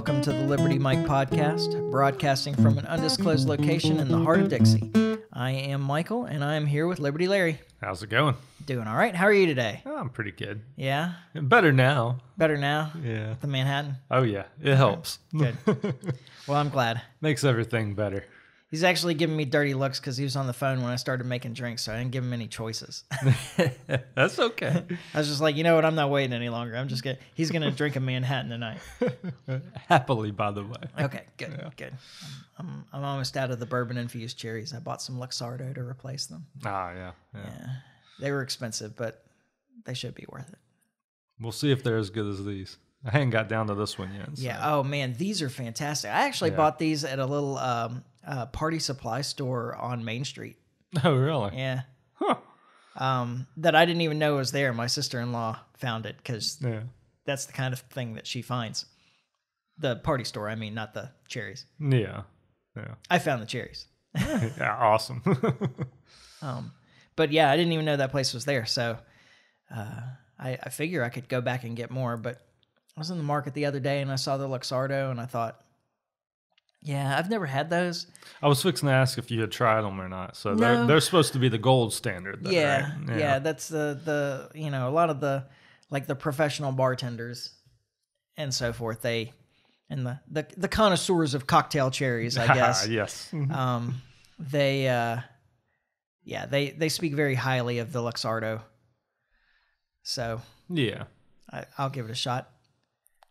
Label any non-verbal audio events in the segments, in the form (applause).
welcome to the Liberty Mic podcast, broadcasting from an undisclosed location in the heart of Dixie. I am Michael, and I am here with Liberty Larry. How's it going? Doing all right. How are you today? Oh, I'm pretty good. Yeah, Better now. better now. Yeah. The Manhattan. Oh yeah, it helps. Good. (laughs) well, I'm glad. Makes everything better. He's actually giving me dirty looks because he was on the phone when I started making drinks, so I didn't give him any choices. (laughs) That's okay. (laughs) I was just like, you know what? I'm not waiting any longer. I'm just gonna. He's gonna drink a Manhattan tonight. (laughs) Happily, by the way. Okay, good, good. I'm, I'm I'm almost out of the bourbon infused cherries. I bought some Luxardo to replace them. Ah, yeah, yeah. Yeah, they were expensive, but they should be worth it. We'll see if they're as good as these. I ain't got down to this one yet. so- Yeah. Oh man, these are fantastic. I actually Yeah. bought these at a little um, uh, party supply store on Main Street. (laughs) Oh really? Yeah. Huh. Um, that I didn't even know was there. My sister in law found it because Yeah. that's the kind of thing that she finds. The party store, I mean, not the cherries. Yeah. Yeah. I found the cherries. (laughs) yeah. Awesome. (laughs) Um, but yeah, I didn't even know that place was there. So uh, I, I figure I could go back and get more. But I was in the market the other day and I saw the Luxardo and I thought, yeah, I've never had those. I was fixing to ask if you had tried them or not. So No. they're they're supposed to be the gold standard. Though, yeah, right? yeah, that's the the you know a lot of the like the professional bartenders and so forth. They and the the, the connoisseurs of cocktail cherries, I (laughs) guess. yes. um, they uh, yeah, they they speak very highly of the Luxardo. So Yeah. I, I'll give it a shot.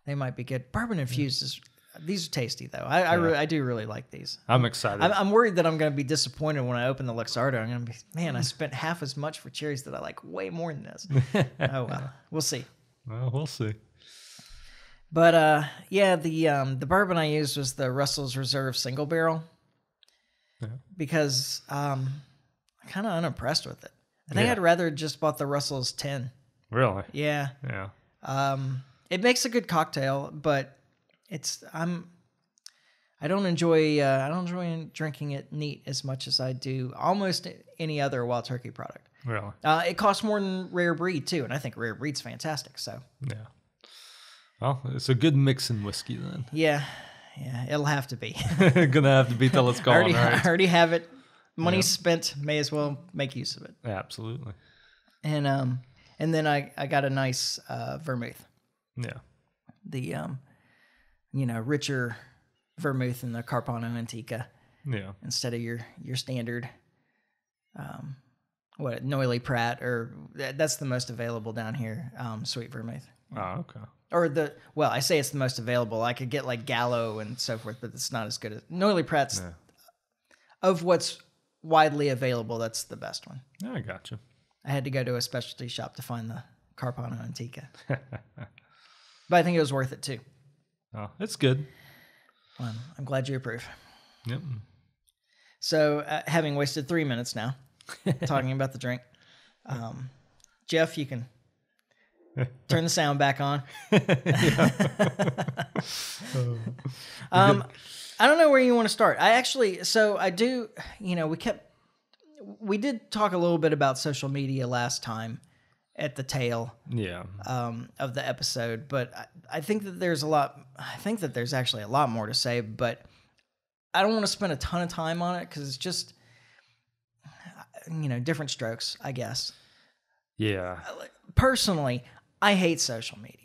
They might be good. Bourbon infused is these are tasty though. I I, re- I do really like these. I'm excited. I'm, I'm worried that I'm going to be disappointed when I open the Luxardo. I'm going to be, man, I spent half as much for cherries that I like way more than this. (laughs) oh well, we'll see. well, we'll see. But uh, yeah, the um, the bourbon I used was the Russell's Reserve Single Barrel Yeah. because um, I'm kind of unimpressed with it. I think Yeah. I'd rather just bought the Russell's Ten. Really? Yeah, Yeah. um, it makes a good cocktail, but it's I'm I don't enjoy uh, I don't enjoy drinking it neat as much as I do almost any other wild turkey product. Really? Uh, it costs more than rare breed too, and I think rare breed's fantastic. So Yeah. Well, it's a good mixing whiskey then. yeah, yeah, it'll have to be. (laughs) Gonna have to be till it's (laughs) I gone, already, I already have it. Money Yeah. spent, may as well make use of it. Absolutely. And um, and then I I got a nice uh, vermouth, Yeah. the um, you know, richer vermouth in the Carpano Antica Yeah. instead of your your standard um, what Noilly Prat or that- that's the most available down here, um, sweet vermouth. Oh, okay. Or the well, I say it's the most available. I could get like Gallo and so forth, but it's not as good as Noilly Prat's Yeah. of what's widely available. That's the best one. Yeah, I got you. I had to go to a specialty shop to find the Carpano Antica, (laughs) but I think it was worth it too. Oh, it's good. Well, I'm glad you approve. Yep. So, uh, having wasted three minutes now (laughs) talking about the drink, um, Jeff, you can (laughs) turn the sound back on. (laughs) um, I don't know where you want to start. I actually, so I do, you know, we kept, we did talk a little bit about social media last time at the tail Yeah. um, of the episode, but I, I think that there's a lot. I think that there's actually a lot more to say, but I don't want to spend a ton of time on it because it's just, you know, different strokes, I guess. Yeah. Personally, I hate social media.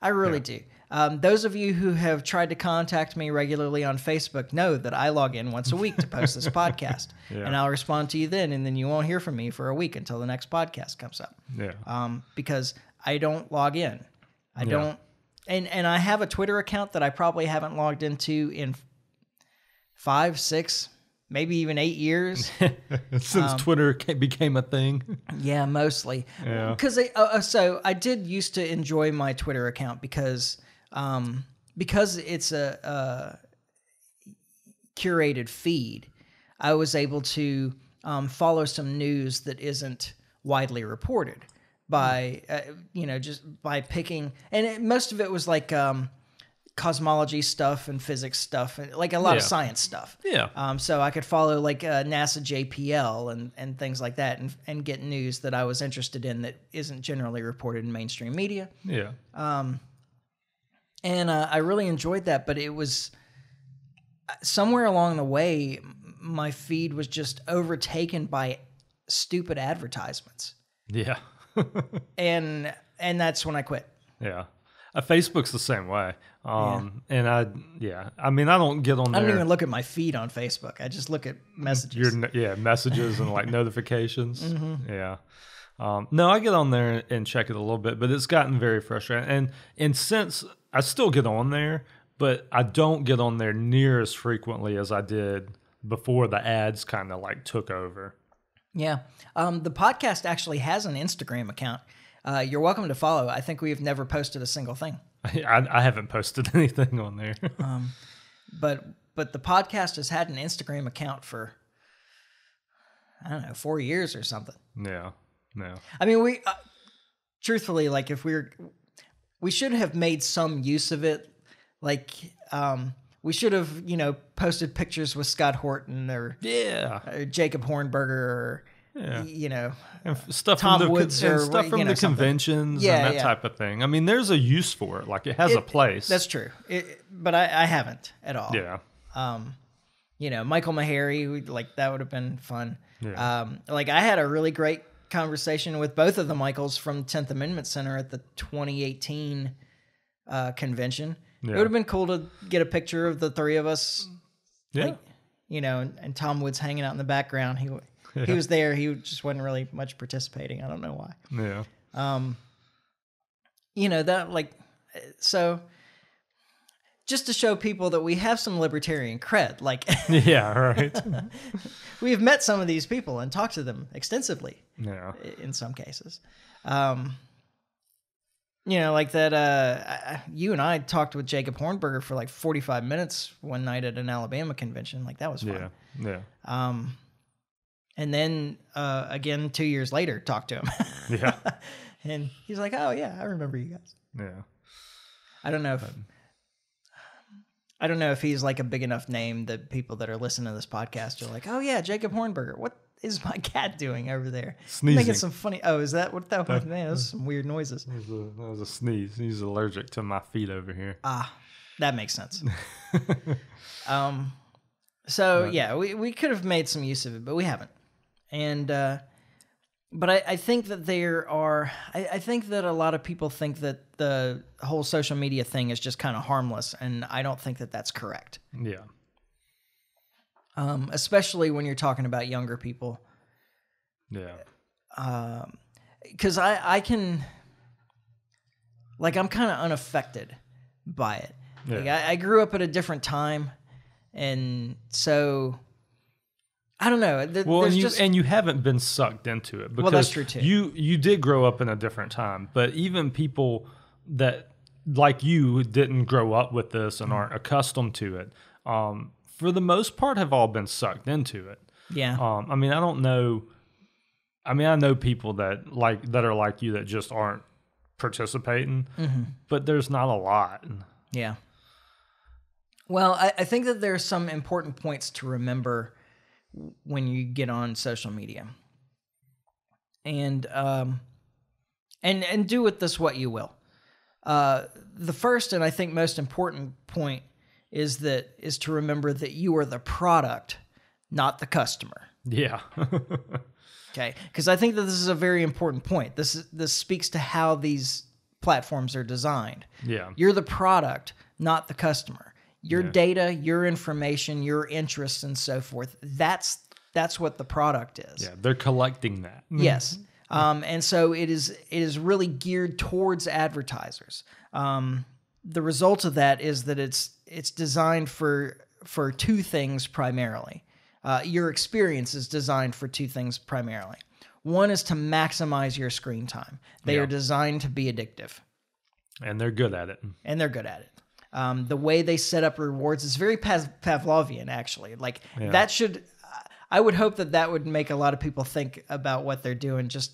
I really do. Um, those of you who have tried to contact me regularly on Facebook know that I log in once a week to post this (laughs) podcast, Yeah. and I'll respond to you then, and then you won't hear from me for a week until the next podcast comes up Yeah. um, because I don't log in. I don't, and and I have a Twitter account that I probably haven't logged into in five, six, maybe even eight years. (laughs) Since um, Twitter became a thing. (laughs) yeah, mostly. Yeah. Because uh, uh, so I did used to enjoy my Twitter account because um, because it's a, a curated feed. I was able to um, follow some news that isn't widely reported by uh, you know just by picking and it, most of it was like um, cosmology stuff and physics stuff and like a lot of science stuff Yeah. um, so I could follow like uh, NASA JPL and, and things like that and, and get news that I was interested in that isn't generally reported in mainstream media. Yeah. And uh, I really enjoyed that. But it was uh, somewhere along the way, my feed was just overtaken by stupid advertisements, Yeah. (laughs) and and that's when I quit. yeah. Uh, Facebook's the same way. Um, and I, yeah, I mean, I don't get on There. I don't even look at my feed on Facebook. I just look at messages. your yeah messages and like (laughs) notifications Mm-hmm. yeah um, no i get on there and check it a little bit but it's gotten very frustrating and and since i still get on there but i don't get on there near as frequently as i did before the ads kind of like took over Yeah. Um, the podcast actually has an Instagram account. Uh, you're welcome to follow. I think we've never posted a single thing, (laughs) I, I haven't posted (laughs) anything on there (laughs) but but the podcast has had an Instagram account for I don't know four years or something. yeah no I mean, we uh, truthfully like if we're we should have made some use of it. Like um, we should have you know posted pictures with Scott Horton or, yeah or Jacob Hornberger or Yeah. you know and stuff Tom from the Woods and or stuff from you know, the something. conventions Yeah, and that yeah. type of thing i mean there's a use for it like it has a place That's true. It, but I, I haven't at all. yeah Um, you know, Michael Maharrey, we- like that would have been fun. Yeah. Um, like I had a really great conversation with both of the Michaels from 10th Amendment Center at the 2018 uh, convention. It would have been cool to get a picture of the three of us, yeah you know, and, and Tom Woods hanging out in the background. He (laughs) he was there. He just wasn't really much participating. I don't know why. yeah Um, you know that like so. Just to show people that we have some libertarian cred, like (laughs) yeah right (laughs) we've met some of these people and talked to them extensively yeah in some cases. Um, you know, like that. Uh, you and I talked with Jacob Hornberger for like forty-five minutes one night at an Alabama convention. Like that was fun. Yeah, yeah, Um, and then uh, again two years later, talked to him, yeah, (laughs) and he's like, "Oh yeah, I remember you guys." yeah. I don't know if I don't know if he's like a big enough name that people that are listening to this podcast are like, "Oh yeah, Jacob Hornberger. What is my (laughs) cat doing over there? Sneezing. Making some funny. Oh, is that what that was? Man, those some weird noises. That was, a, that was a sneeze. He's allergic to my feet over here. Ah, that makes sense. (laughs) um, so yeah, we we could have made some use of it, but we haven't. And uh, but I, I think that there are. I, I think that a lot of people think that the whole social media thing is just kind of harmless, and I don't think that that's correct. Yeah, Um, especially when you're talking about younger people. yeah, because I I can like I'm kind of unaffected by it. Like Yeah. I, I grew up at a different time, and so I don't know. Th- Well, and you just and you haven't been sucked into it because that's true, too. You you did grow up in a different time, but even people that like you didn't grow up with this and aren't accustomed to it, um, for the most part, have all been sucked into it. yeah, Um, I mean, I don't know. I mean, I know people that like that are like you that just aren't participating, Mm-hmm. but there's not a lot. yeah. Well, I, I think that there's some important points to remember when you get on social media, and um, and and do with this what you will. Uh, the first and I think most important point is that is to remember that you are the product, not the customer. Yeah, (laughs) Okay, because I think that this is a very important point. This is, this speaks to how these platforms are designed. yeah, You're the product, not the customer. Your data, your information, your interests, and so forth. That's that's what the product is. yeah. They're collecting that. Yes. Um, and so it is it is really geared towards advertisers. Um, the result of that is that it's it's designed for for two things primarily. Uh, your experience is designed for two things primarily. One is to maximize your screen time. They Yeah. are designed to be addictive, and they're good at it. and they're good at it. Um, the way they set up rewards is very Pav- Pavlovian, actually. Like that should, I would hope that that would make a lot of people think about what they're doing just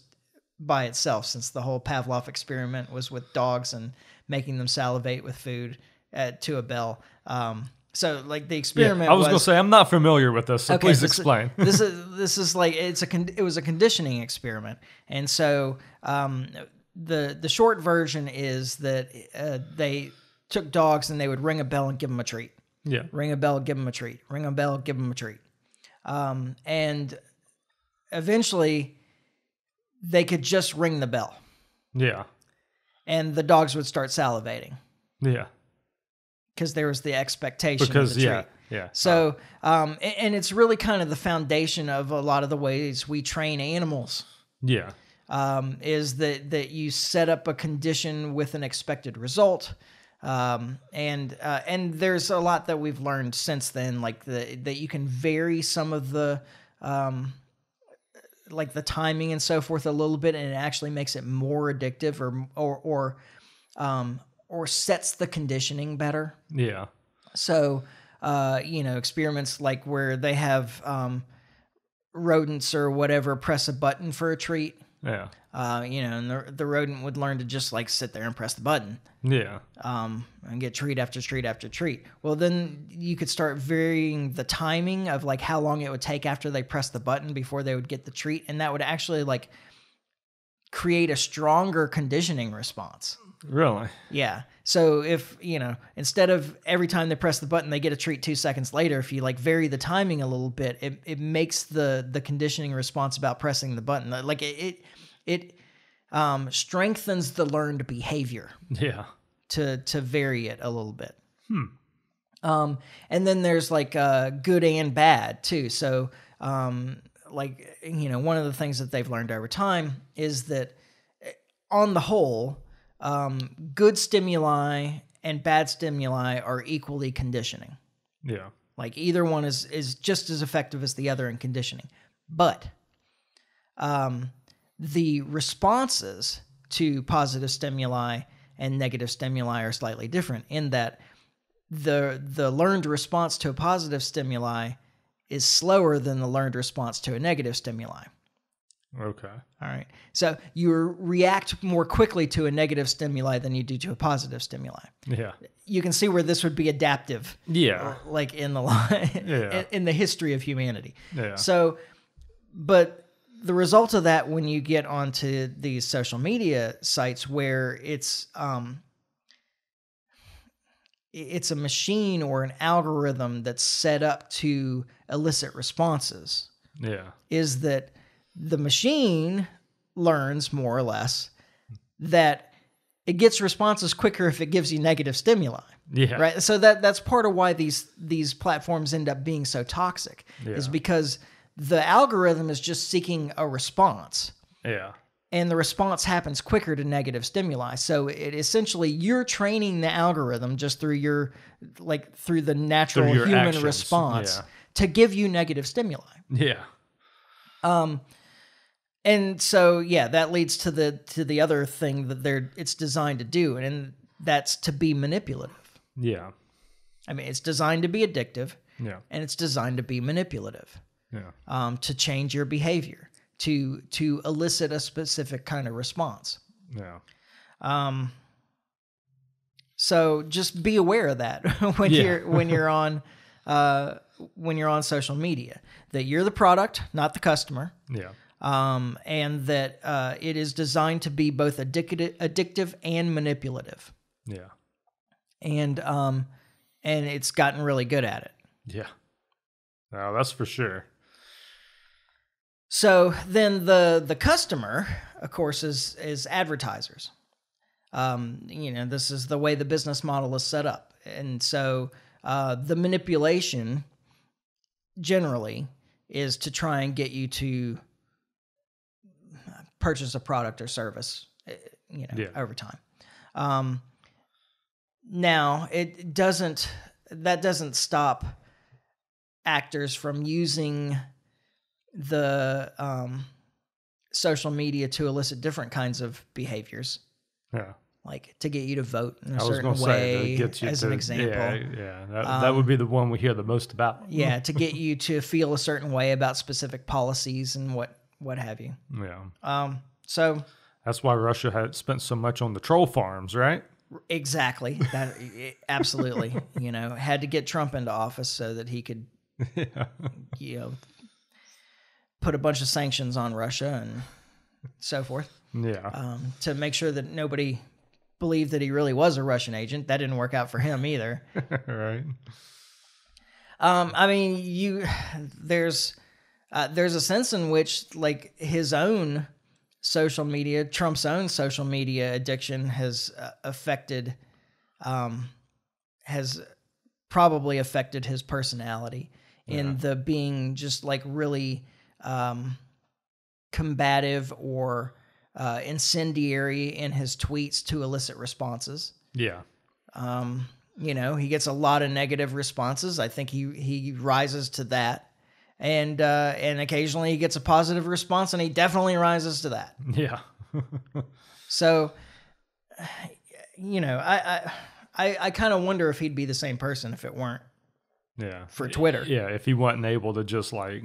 by itself, since the whole Pavlov experiment was with dogs and making them salivate with food uh, to a bell. Um, so, like the Yeah, experiment, I was, gonna say I'm not familiar with this, so Okay, please this- explain. this is (laughs) this is like it's a con- it was a conditioning experiment, and so um, the the short version is that uh, they took dogs and they would ring a bell and give them a treat. Yeah. Ring a bell, give them a treat. Ring a bell, give them a treat. Um, and eventually, they could just ring the bell, Yeah. and the dogs would start salivating Yeah. because there was the expectation Because of the treat. yeah. Yeah. So, um, and it's really kind of the foundation of a lot of the ways we train animals. yeah. Um, is that that you set up a condition with an expected result, um, and uh, and there's a lot that we've learned since then, like the that you can vary some of the um, like the timing and so forth a little bit, and it actually makes it more addictive or or or um, or sets the conditioning better. Yeah. So, uh, you know, experiments like where they have um, rodents or whatever press a button for a treat, Yeah. uh, you know, and the, the rodent would learn to just like sit there and press the button Yeah. um, and get treat after treat after treat. Well, then you could start varying the timing of like how long it would take after they press the button before they would get the treat, and that would actually like create a stronger conditioning response. Really. Yeah. So if, you know, instead of every time they press the button they get a treat 2 seconds later, if you like vary the timing a little bit, it, it makes the the conditioning response about pressing the button like it it, it um, strengthens the learned behavior Yeah. to to vary it a little bit. Hmm. Um, and then there's like uh, good and bad too. So um, like you know, one of the things that they've learned over time is that eh, on the whole, um, good stimuli and bad stimuli are equally conditioning. Yeah. Like either one is is just as effective as the other in conditioning, but um, the responses to positive stimuli and negative stimuli are slightly different in that the the learned response to a positive stimuli is slower than the learned response to a negative stimuli. Okay. All right. So you react more quickly to a negative stimuli than you do to a positive stimuli. Yeah. You can see where this would be adaptive Yeah. like in the line (laughs) Yeah. in, in the history of humanity. Yeah. So, but the result of that when you get onto these social media sites where it's um it's a machine or an algorithm that's set up to elicit responses Yeah. is that the machine learns more or less that it gets responses quicker if it gives you negative stimuli Yeah. right so that that's part of why these these platforms end up being so toxic is because the algorithm is just seeking a response Yeah. and the response happens quicker to negative stimuli so it essentially you're training the algorithm just through your like through the natural your human actions, response yeah. to give you negative stimuli Yeah. um and so yeah that leads to the to the other thing that they're it's designed to do and that's to be manipulative Yeah. i mean it's designed to be addictive Yeah. and it's designed to be manipulative Yeah. um, to change your behavior to to elicit a specific kind of response Yeah. um, so just be aware of that (laughs) when Yeah. you're when you're on (laughs) uh, when you're on social media that you're the product not the customer Yeah. Um, and that uh, it is designed to be both addictive, addictive and manipulative Yeah. and um, and it's gotten really good at it Yeah. No, that's for sure. So then the the customer, of course, is is advertisers. Um, you know, this is the way the business model is set up, and so uh, the manipulation generally is to try and get you to purchase a product or service. eh, You know, Yeah. over time. Um, now it doesn't. That doesn't stop actors from using the um, social media to elicit different kinds of behaviors, Yeah. like to get you to vote in a certain say way, to get you as to, an example. Yeah. Yeah. That, that would be the one we hear the most about. Yeah, (laughs) to get you to feel a certain way about specific policies and what what have you. Yeah. Um, so That's why Russia had spent so much on the troll farms, right? exactly that absolutely, (laughs) you know, had to get Trump into office so that he could, yeah. (laughs) you know, put a bunch of sanctions on Russia and so forth. Yeah. um, to make sure that nobody believed that he really was a Russian agent. That didn't work out for him either. (laughs) right. Um, I mean, you (sighs) there's uh, there's a sense in which like his own social media, Trump's own social media addiction has uh, affected, um, has probably affected his personality in the being just like really um, combative or uh, incendiary in his tweets to elicit responses. Yeah. Um, you know, he gets a lot of negative responses. I think he he rises to that, and uh, and occasionally he gets a positive response, and he definitely rises to that. (laughs) Yeah. So, you know, I I I, I kind of wonder if he'd be the same person if it weren't Yeah. for Twitter. Yeah. If he wasn't able to just like,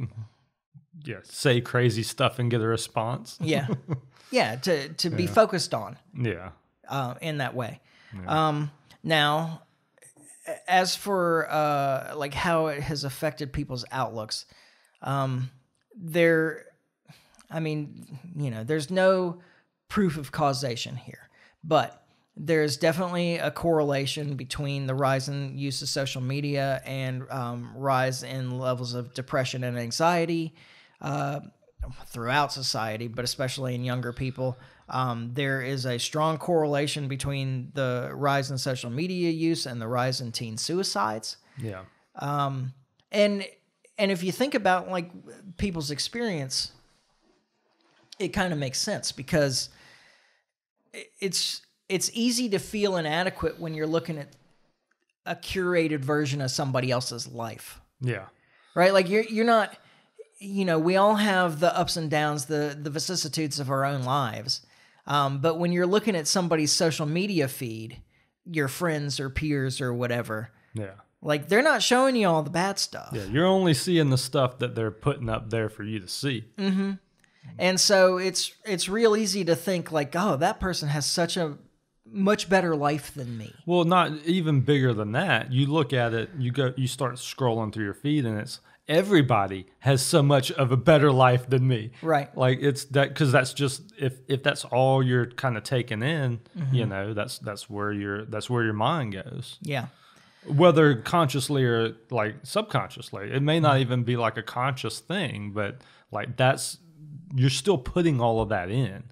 yeah, say crazy stuff and get a response. Yeah, (laughs) yeah, to to be focused on. Yeah. uh, in that way. Um, now, as for uh, like how it has affected people's outlooks, um, there, I mean, you know, there's no proof of causation here, but there's definitely a correlation between the rise in use of social media and um, rise in levels of depression and anxiety uh, throughout society, but especially in younger people. Um, there is a strong correlation between the rise in social media use and the rise in teen suicides. Yeah. Um, and and if you think about like people's experience, it kind of makes sense because it's it's easy to feel inadequate when you're looking at a curated version of somebody else's life Yeah. right? Like you're you're not, you know, we all have the ups and downs, the the vicissitudes of our own lives. Um, but when you're looking at somebody's social media feed, your friends or peers or whatever, Yeah. like they're not showing you all the bad stuff. Yeah. You're only seeing the stuff that they're putting up there for you to see. Mm-hmm. And so it's it's real easy to think like, oh, that person has such a much better life than me. Well, not even bigger than that. You look at it, you go, you start scrolling through your feed, and it's everybody has so much of a better life than me. Right. Like it's that because that's just if if that's all you're kind of taking in, mm-hmm. you know, that's that's where your that's where your mind goes. Yeah. Whether consciously or like subconsciously, it may not even be like a conscious thing, but like that's you're still putting all of that in.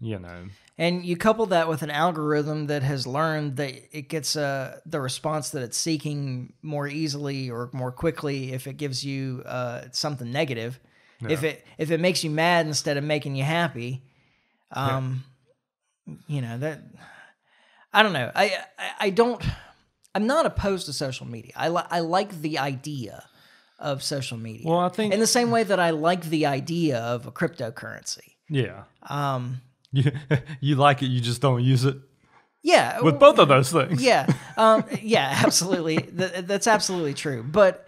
You know. And you couple that with an algorithm that has learned that it gets uh, the response that it's seeking more easily or more quickly if it gives you uh, something negative. If it if it makes you mad instead of making you happy, um, you know that I don't know. I, I I don't. I'm not opposed to social media. I li- I like the idea of social media. Well, I think in the same way that I like the idea of a cryptocurrency. yeah. Um, You, (laughs) you like it, you just don't use it. yeah, With both of those things. yeah (laughs) um yeah absolutely Th- that's absolutely true but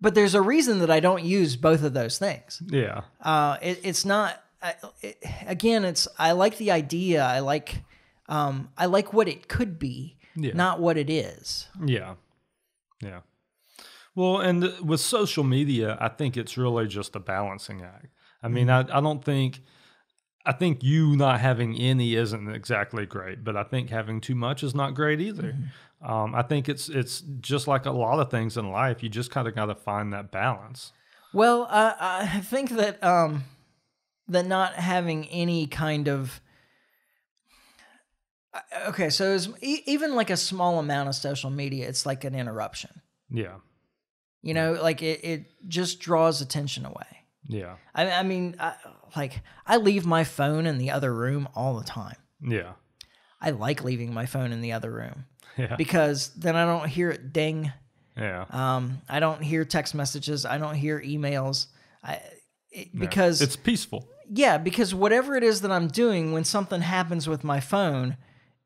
but there's a reason that i don't use both of those things Yeah. uh it, it's not I, it, again it's i like the idea i like um i like what it could be Yeah. not what it is Yeah. Yeah. Well, and with social media, I think it's really just a balancing act. I mean, I, I don't think, I think you not having any isn't exactly great, but I think having too much is not great either. Um, I think it's it's just like a lot of things in life. You just kind of got to find that balance. well uh, i think that um that not having any kind of uh, okay so it's, e- even like a small amount of social media it's like an interruption Yeah. You know, like it, it just draws attention away. Yeah. I, I mean, I, like I leave my phone in the other room all the time. Yeah. I like leaving my phone in the other room (laughs) Yeah. because then I don't hear it ding. Yeah. Um, I don't hear text messages. I don't hear emails. I it, because it's peaceful. yeah, because whatever it is that I'm doing, when something happens with my phone,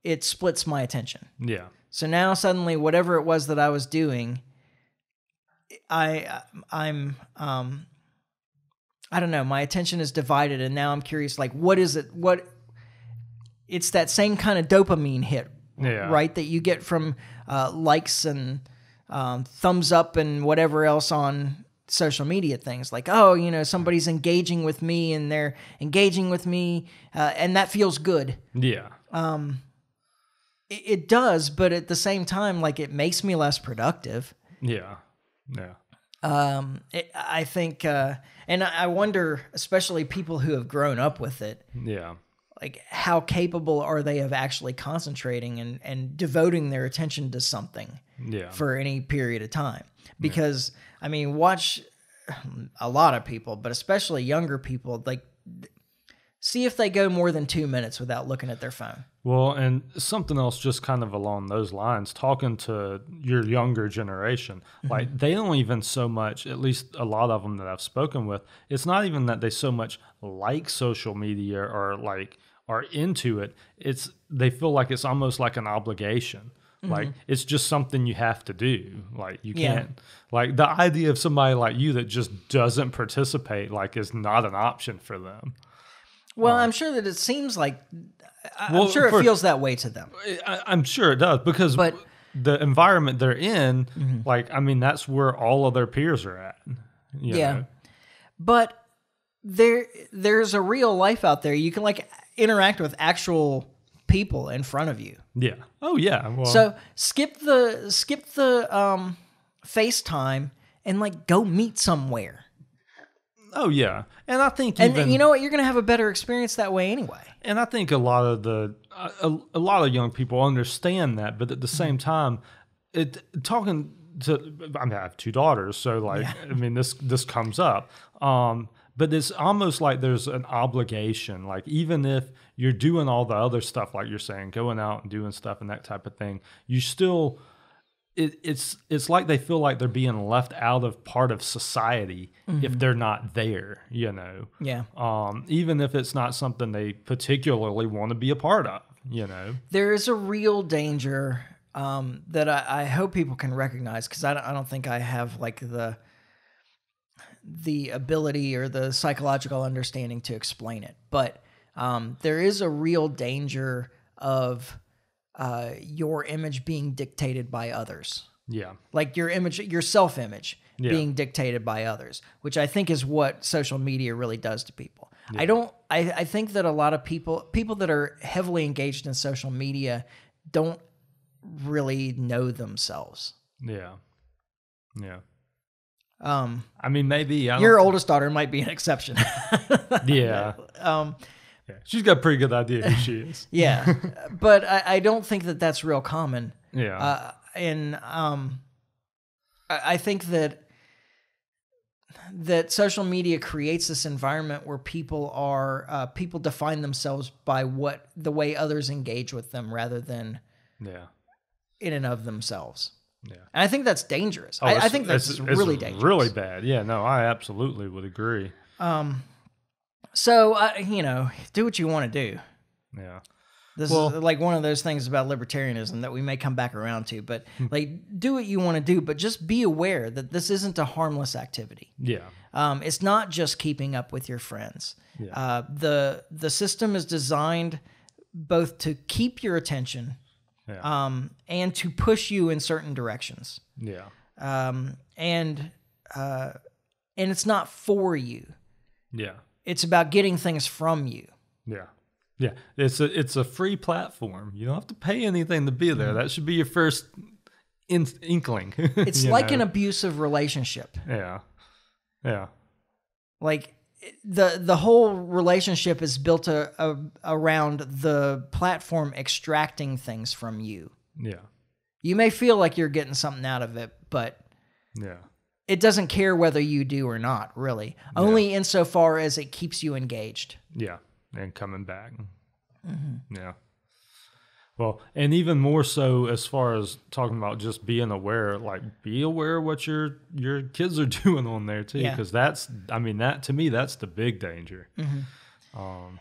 it splits my attention. Yeah. So now suddenly, whatever it was that I was doing, I I'm um I don't know. My attention is divided, and now I'm curious. Like, what is it? What? It's that same kind of dopamine hit, Yeah. right? That you get from uh, likes and um, thumbs up and whatever else on social media things. Like, oh, you know, somebody's engaging with me, and they're engaging with me, uh, and that feels good. Yeah. it, it does, but at the same time, like it makes me less productive. Yeah. Yeah. Um, it, I think, uh, and I I wonder, especially people who have grown up with it, Yeah. like how capable are they of actually concentrating and, and devoting their attention to something Yeah. for any period of time? Because I mean, watch a lot of people, but especially younger people, like see if they go more than two minutes without looking at their phone. Well, and something else just kind of along those lines, talking to your younger generation, mm-hmm. like they don't even so much, at least a lot of them that I've spoken with, it's not even that they so much like social media or like are into it. It's they feel like it's almost like an obligation. Mm-hmm. Like it's just something you have to do. Like you can't like the idea of somebody like you that just doesn't participate like is not an option for them. Well, I'm sure that it seems like I- Well, I'm sure it for- feels that way to them. I, I'm sure it does because But- Mm-hmm. the environment they're in, like I mean, that's where all of their peers are at. you Yeah. know? But there there's a real life out there. You can like interact with actual people in front of you. yeah. Oh yeah. Well, So skip the skip the um FaceTime and like go meet somewhere. Oh yeah, and I think And even you know what? You're gonna have a better experience that way anyway. and I think a lot of the a, a lot of young people understand that, but at the same time, it talking to I mean I have two daughters, so like I mean this this comes up. Um, but it's almost like there's an obligation. Like even if you're doing all the other stuff, like you're saying, going out and doing stuff and that type of thing, you still it, it's it's like they feel like they're being left out of part of society if they're not there. You know Yeah. um, even if it's not something they particularly want to be a part of, you know. There is a real danger um, that I, I hope people can recognize because I don't, I don't think I have like the the ability or the psychological understanding to explain it. But um, there is a real danger of uh, your image being dictated by others. Yeah, like your image your self image Yeah. being dictated by others which i think is what social media really does to people. I don't I, I think that a lot of people people that are heavily engaged in social media don't really know themselves. Yeah, yeah. um I mean, maybe I your oldest daughter might be an exception. (laughs) Yeah, um yeah. She's got a pretty good idea who she is. (laughs) yeah but I, I don't think that that's real common Yeah, uh, and um, I, I think that that social media creates this environment where people are uh, people define themselves by what the way others engage with them rather than yeah, in and of themselves. yeah. And I think that's dangerous. Oh, I, I think that's it's- it's really dangerous. Really bad. Yeah, no, I absolutely would agree. Um, so uh, you know, do what you want to do. Yeah, This Well- is like one of those things about libertarianism that we may come back around to, but like do what you want to do, but just be aware that this isn't a harmless activity. yeah, Um, it's not just keeping up with your friends. Yeah. Uh, the the system is designed both to keep your attention yeah, um, and to push you in certain directions. yeah, Um, and uh, and it's not for you. yeah, It's about getting things from you. yeah. Yeah, it's a it's a free platform. You don't have to pay anything to be there. Mm-hmm. That should be your first in- inkling. (laughs) It's like know? an abusive relationship. yeah, yeah, Like the the whole relationship is built a, a, around the platform extracting things from you. yeah, You may feel like you're getting something out of it, but yeah. It doesn't care whether you do or not, really. Only insofar as it keeps you engaged. Yeah, and coming back. Mm-hmm. Yeah. Well, and even more so as far as talking about just being aware, like be aware of what your your kids are (laughs) doing on there too, Yeah. because that's, I mean, that to me, that's the big danger.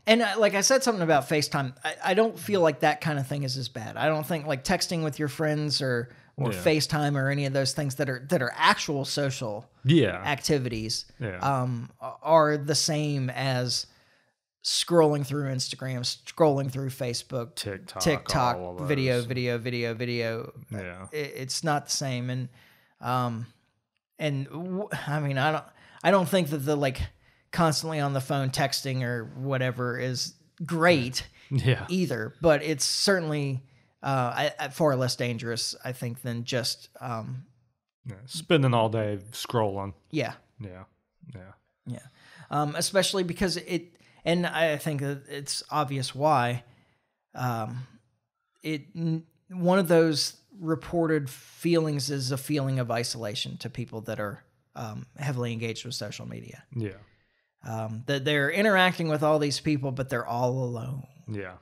And uh, like I said something about FaceTime, I, I don't feel like that kind of thing is as bad. I don't think like texting with your friends or or Yeah. FaceTime or any of those things that are that are actual social Yeah, activities Yeah. um, are the same as scrolling through Instagram, scrolling through Facebook, TikTok, TikTok, video, video, video, video. yeah, It, it's not the same, and um, and w- I mean, I don't, I don't think that the like constantly on the phone texting or whatever is great yeah, (laughs) either, but it's certainly uh, I, I, far less dangerous, I think, than just um, Yeah. Spending all day scrolling. yeah, Yeah. Yeah. yeah. Um, especially because it, and I think that it's obvious why. Um, it one of those reported feelings is a feeling of isolation to people that are um, heavily engaged with social media. Yeah. Um, that they're interacting with all these people, but they're all alone. Yeah.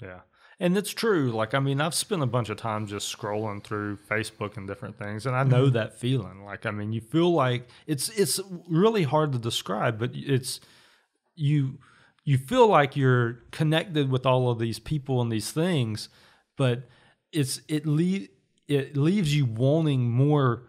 Yeah. And it's true. Like, I mean, I've spent a bunch of time just scrolling through Facebook and different things, and I know mm-hmm. that feeling. Like, I mean, you feel like it's it's really hard to describe, but it's you you feel like you're connected with all of these people and these things, but it's it le- it leaves you wanting more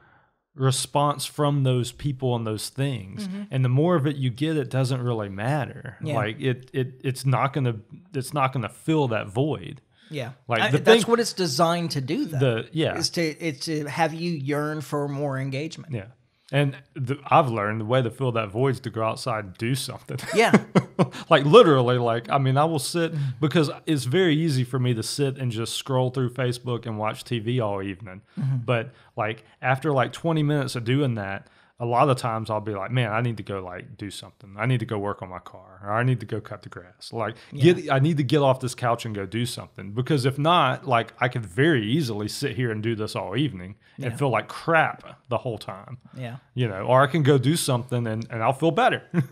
response from those people and those things mm-hmm. and the more of it you get it doesn't really matter Yeah. like it it it's not gonna it's not gonna fill that void Yeah, Like, I- that's thing- what it's designed to do. Though the yeah is to it's to have you yearn for more engagement. yeah and the, i've learned the way to fill that void is to go outside and do something. (laughs) Yeah, like literally like i mean i will sit because it's very easy for me to sit and just scroll through facebook and watch tv all evening. Mm-hmm. But like after like 20 minutes of doing that a lot of times i'll be like man i need to go like do something. I need to go work on my car or i need to go cut the grass. Like get i need to get off this couch and go do something because if not like i could very easily sit here and do this all evening and feel like crap the whole time. Yeah. you know or i can go do something and, and i'll feel better. (laughs)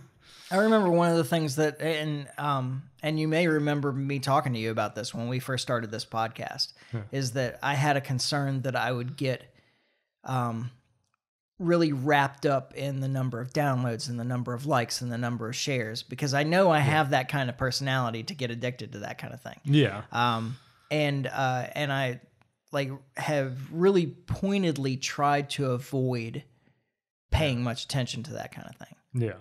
I remember one of the things that, and um, and you may remember me talking to you about this when we first started this podcast, is that I had a concern that I would get, um, really wrapped up in the number of downloads and the number of likes and the number of shares because I know I have that kind of personality to get addicted to that kind of thing. yeah um, and uh, and I like have really pointedly tried to avoid paying much attention to that kind of thing. yeah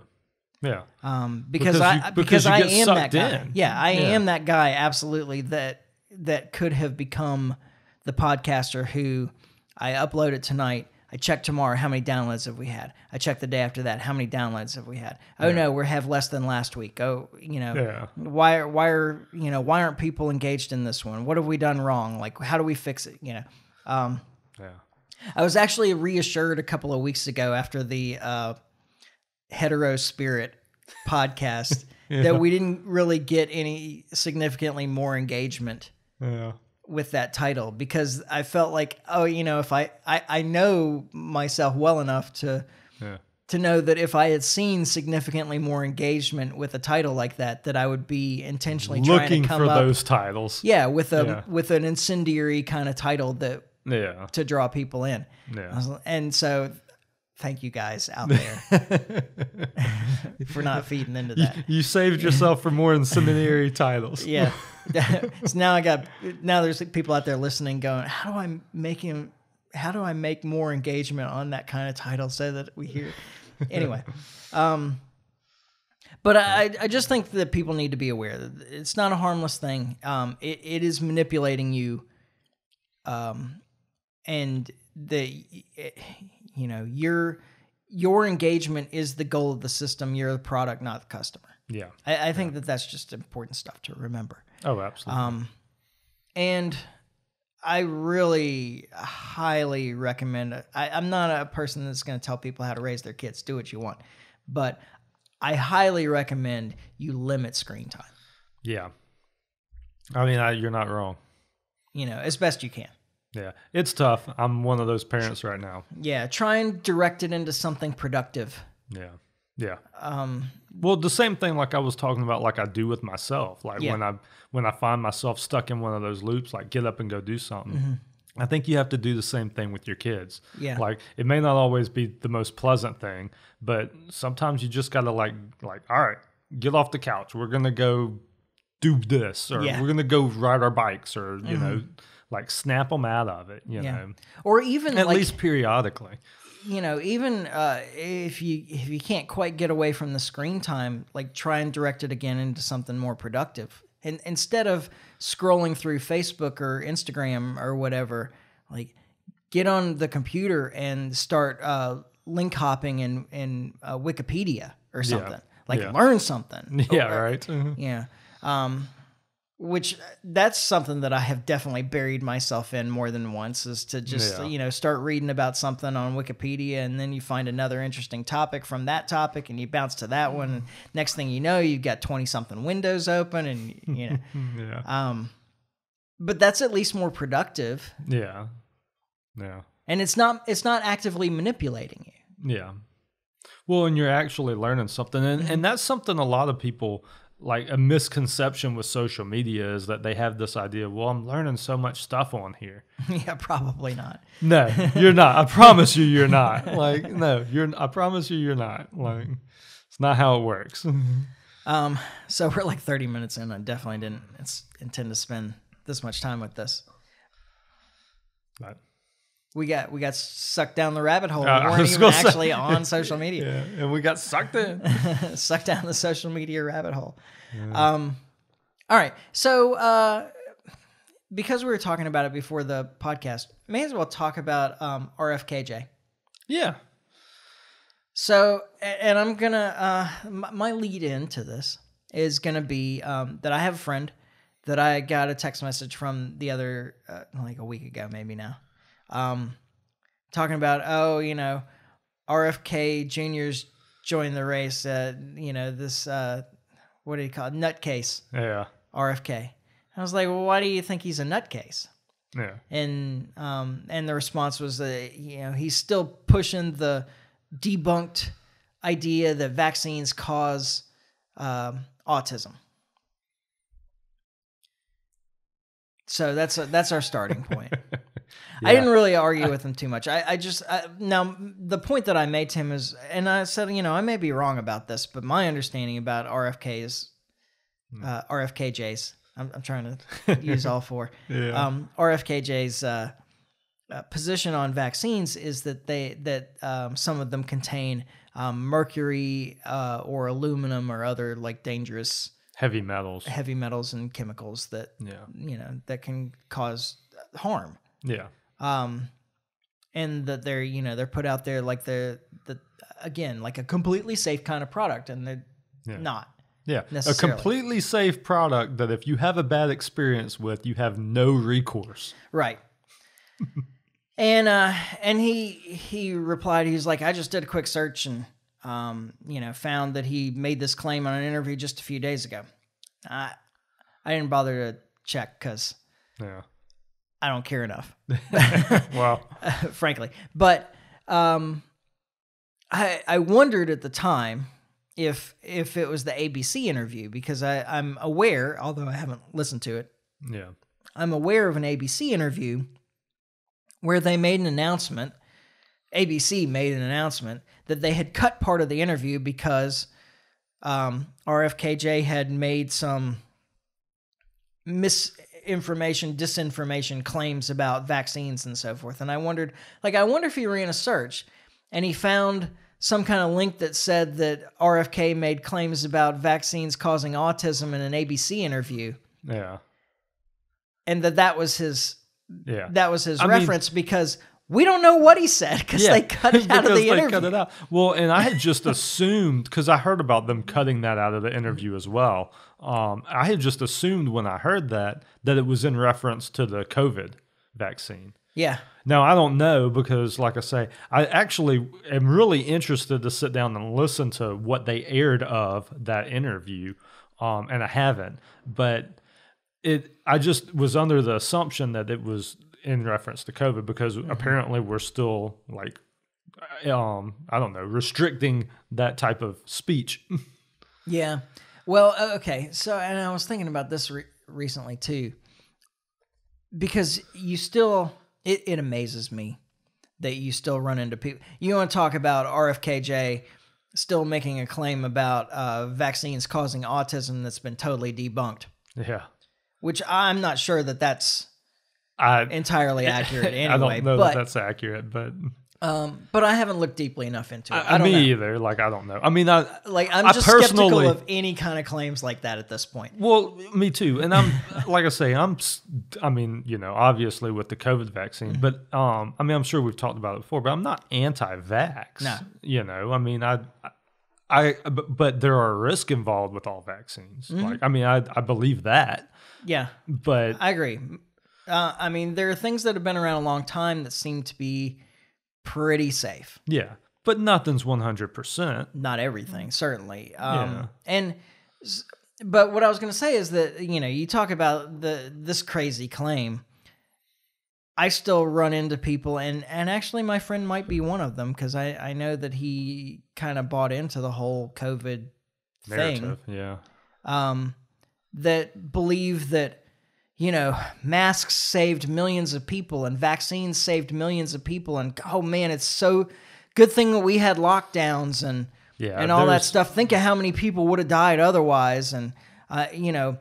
yeah Um, because, Because I you- because, because you I am that guy. in. Yeah, I Yeah. am that guy. Absolutely that that could have become the podcaster who I upload it tonight. I check tomorrow how many downloads have we had. I check the day after that how many downloads have we had. Oh no, we have less than last week. Oh, you know, Yeah. why are why are you know why aren't people engaged in this one? What have we done wrong? Like how do we fix it? You know. Um, yeah I was actually reassured a couple of weeks ago after the uh, hetero spirit podcast (laughs) that we didn't really get any significantly more engagement yeah with that title because I felt like, oh, you know, if I, I, I know myself well enough to yeah to know that if I had seen significantly more engagement with a title like that, that I would be intentionally trying looking to come for up, those titles yeah, with a Yeah. with an incendiary kind of title that yeah to draw people in. Yeah And so, thank you guys out (laughs) there for not feeding into that. you saved yourself for more incendiary titles Yeah. (laughs) (laughs) so now I got now there's people out there listening going, how do I make him? How do I make more engagement on that kind of title so that we hear? Anyway, um, but I I just think that people need to be aware that it's not a harmless thing. Um, it, it is manipulating you. Um, and the you know your your engagement is the goal of the system. You're the product, not the customer. yeah I, I think that that's just important stuff to remember. oh absolutely Um, and I really highly recommend it. I, I'm not a person that's going to tell people how to raise their kids. Do what you want, but I highly recommend you limit screen time. yeah i mean I, you're not wrong You know, as best you can. Yeah it's tough i'm one of those parents right now Yeah, try and direct it into something productive. yeah yeah Um, Well, the same thing like I was talking about, like I do with myself. Like Yeah. when I when I find myself stuck in one of those loops, like get up and go do something. Mm-hmm. I think you have to do the same thing with your kids. Yeah. Like it may not always be the most pleasant thing, but sometimes you just gotta like like all right, get off the couch. We're gonna go do this, or Yeah. Mm-hmm. we're gonna go ride our bikes, or you know, like snap them out of it. You Yeah. know, or even at like, least periodically. you know, even uh, if you if you can't quite get away from the screen time, like try and direct it again into something more productive. And instead of scrolling through Facebook or Instagram or whatever, like get on the computer and start uh, link hopping in in uh, Wikipedia or something. Like Yeah. learn something. (laughs) Yeah, right. Mhm. Yeah. Um, which uh, that's something that I have definitely buried myself in more than once is to just Yeah. you know start reading about something on Wikipedia and then you find another interesting topic from that topic and you bounce to that one and next thing you know you've got 20 something windows open and you know (laughs) Yeah. um but that's at least more productive Yeah. Yeah. and it's not it's not actively manipulating you Yeah. Well, and you're actually learning something. And, and mm-hmm. that's something a lot of people like a misconception with social media is that they have this idea, well, I'm learning so much stuff on here. (laughs) yeah probably not No, you're not. I promise you, you're not. (laughs) Like, no, you're, I promise you, you're not. Like, it's not how it works. (laughs) um so we're like 30 minutes in I definitely didn't intend to spend this much time with this But, we got we got sucked down the rabbit hole. Uh, we weren't even gonna say- actually on (laughs) social media. yeah. And we got sucked in. (laughs) sucked down the social media rabbit hole. Um, all right, so uh, because we were talking about it before the podcast, may as well talk about um, RFKJ. Yeah. So, and I'm gonna uh, my lead into this is gonna be um, that I have a friend that I got a text message from the other uh, like a week ago, maybe now, um, talking about oh, you know, RFK Junior's joined the race. Uh, you know this uh, what do you call it? Nutcase Yeah. RFK. I was like, well, why do you think he's a nutcase? Yeah. and um, and the response was that you know he's still pushing the debunked idea that vaccines cause um, autism. So that's that's our starting (laughs) point. I didn't really argue (laughs) with him too much. I, I just I, now the point that I made to him is, and I said, you know, I may be wrong about this, but my understanding about RFKs, uh, RFKJs, I'm, I'm trying to (laughs) use all four. Yeah. Um, RFKJ's uh, uh, position on vaccines is that they that um, some of them contain um, mercury uh, or aluminum or other like dangerous Heavy metals. heavy metals and chemicals that Yeah. you know that can cause harm Yeah. um and that they're you know they're put out there like they're the again like a completely safe kind of product and they're Yeah. not Yeah. A completely safe product that if you have a bad experience with, you have no recourse. right (laughs) and uh and he he replied he's like i just did a quick search and um you know found that he made this claim on an interview just a few days ago i i didn't bother to check because Yeah. I don't care enough (laughs) (laughs) Well, frankly. But um, I I wondered at the time if if it was the ABC interview because I I'm aware, although I haven't listened to it, yeah. I'm aware of an ABC interview where they made an announcement. ABC made an announcement that they had cut part of the interview because um, RFKJ had made some misinformation, disinformation claims about vaccines and so forth. And I wondered, like, I wonder if he ran a search and he found some kind of link that said that RFK made claims about vaccines causing autism in an ABC interview, Yeah. and that that was his Yeah. that was his I mean- reference because we don't know what he said because they cut it (laughs) out of the interview. cut it out. Well, and I had just assumed because I heard about them cutting that out of the interview as well. Um, I had just assumed when I heard that that it was in reference to the COVID vaccine. Yeah, Now I don't know because, like I say, I actually am really interested to sit down and listen to what they aired of that interview, um, and I haven't. But it, I just was under the assumption that it was in reference to COVID because apparently we're still like, um, I don't know, restricting that type of speech. (laughs) yeah. Well, uh, okay. So, and I was thinking about this re- recently too, because you still it, it amazes me that you still run into people. You want to talk about RFKJ still making a claim about uh, vaccines causing autism that's been totally debunked, yeah, which I'm not sure that that's I. entirely accurate anyway. (laughs) I don't know but that that's accurate, but um, but I haven't looked deeply enough into it. I, I, don't me know. either. Like I don't know. I mean, I Like I'm I just skeptical of any kind of claims like that at this point. Well, me too. And I'm (laughs) like I say, I'm. I mean, you know, obviously with the COVID vaccine, Mm-hmm. but um, I mean, I'm sure we've talked about it before, but I'm not anti-vax. No. You know, I mean, I, I- I but, but there are risks involved with all vaccines. Mm-hmm. Like I mean, I I believe that, Yeah, but I agree. Uh, I mean, there are things that have been around a long time that seem to be pretty safe. yeah, but nothing's one hundred percent. Not everything, certainly. Um, Yeah. And but what I was going to say is that you know you talk about the this crazy claim. I still run into people, and and actually, my friend might be one of them because I I know that he kind of bought into the whole COVID thing. Narrative, yeah, um, that believe that you know masks saved millions of people and vaccines saved millions of people. And oh man it's so good thing that we had lockdowns and Yeah, and all that stuff. Think of how many people would have died otherwise. And uh, you know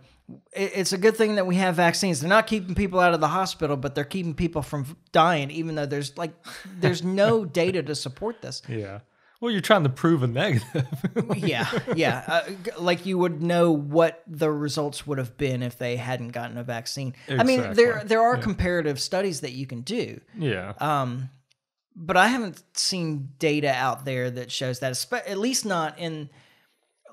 it, it's a good thing that we have vaccines. They're not keeping people out of the hospital but they're keeping people from dying even though there's like there's (laughs) no data to support this. Yeah. Well, you're trying to prove a negative. (laughs) yeah, yeah. Uh, like you would know what the results would have been if they hadn't gotten a vaccine. I mean, there there are comparative studies that you can do, yeah, um, but I haven't seen data out there that shows that. At least not in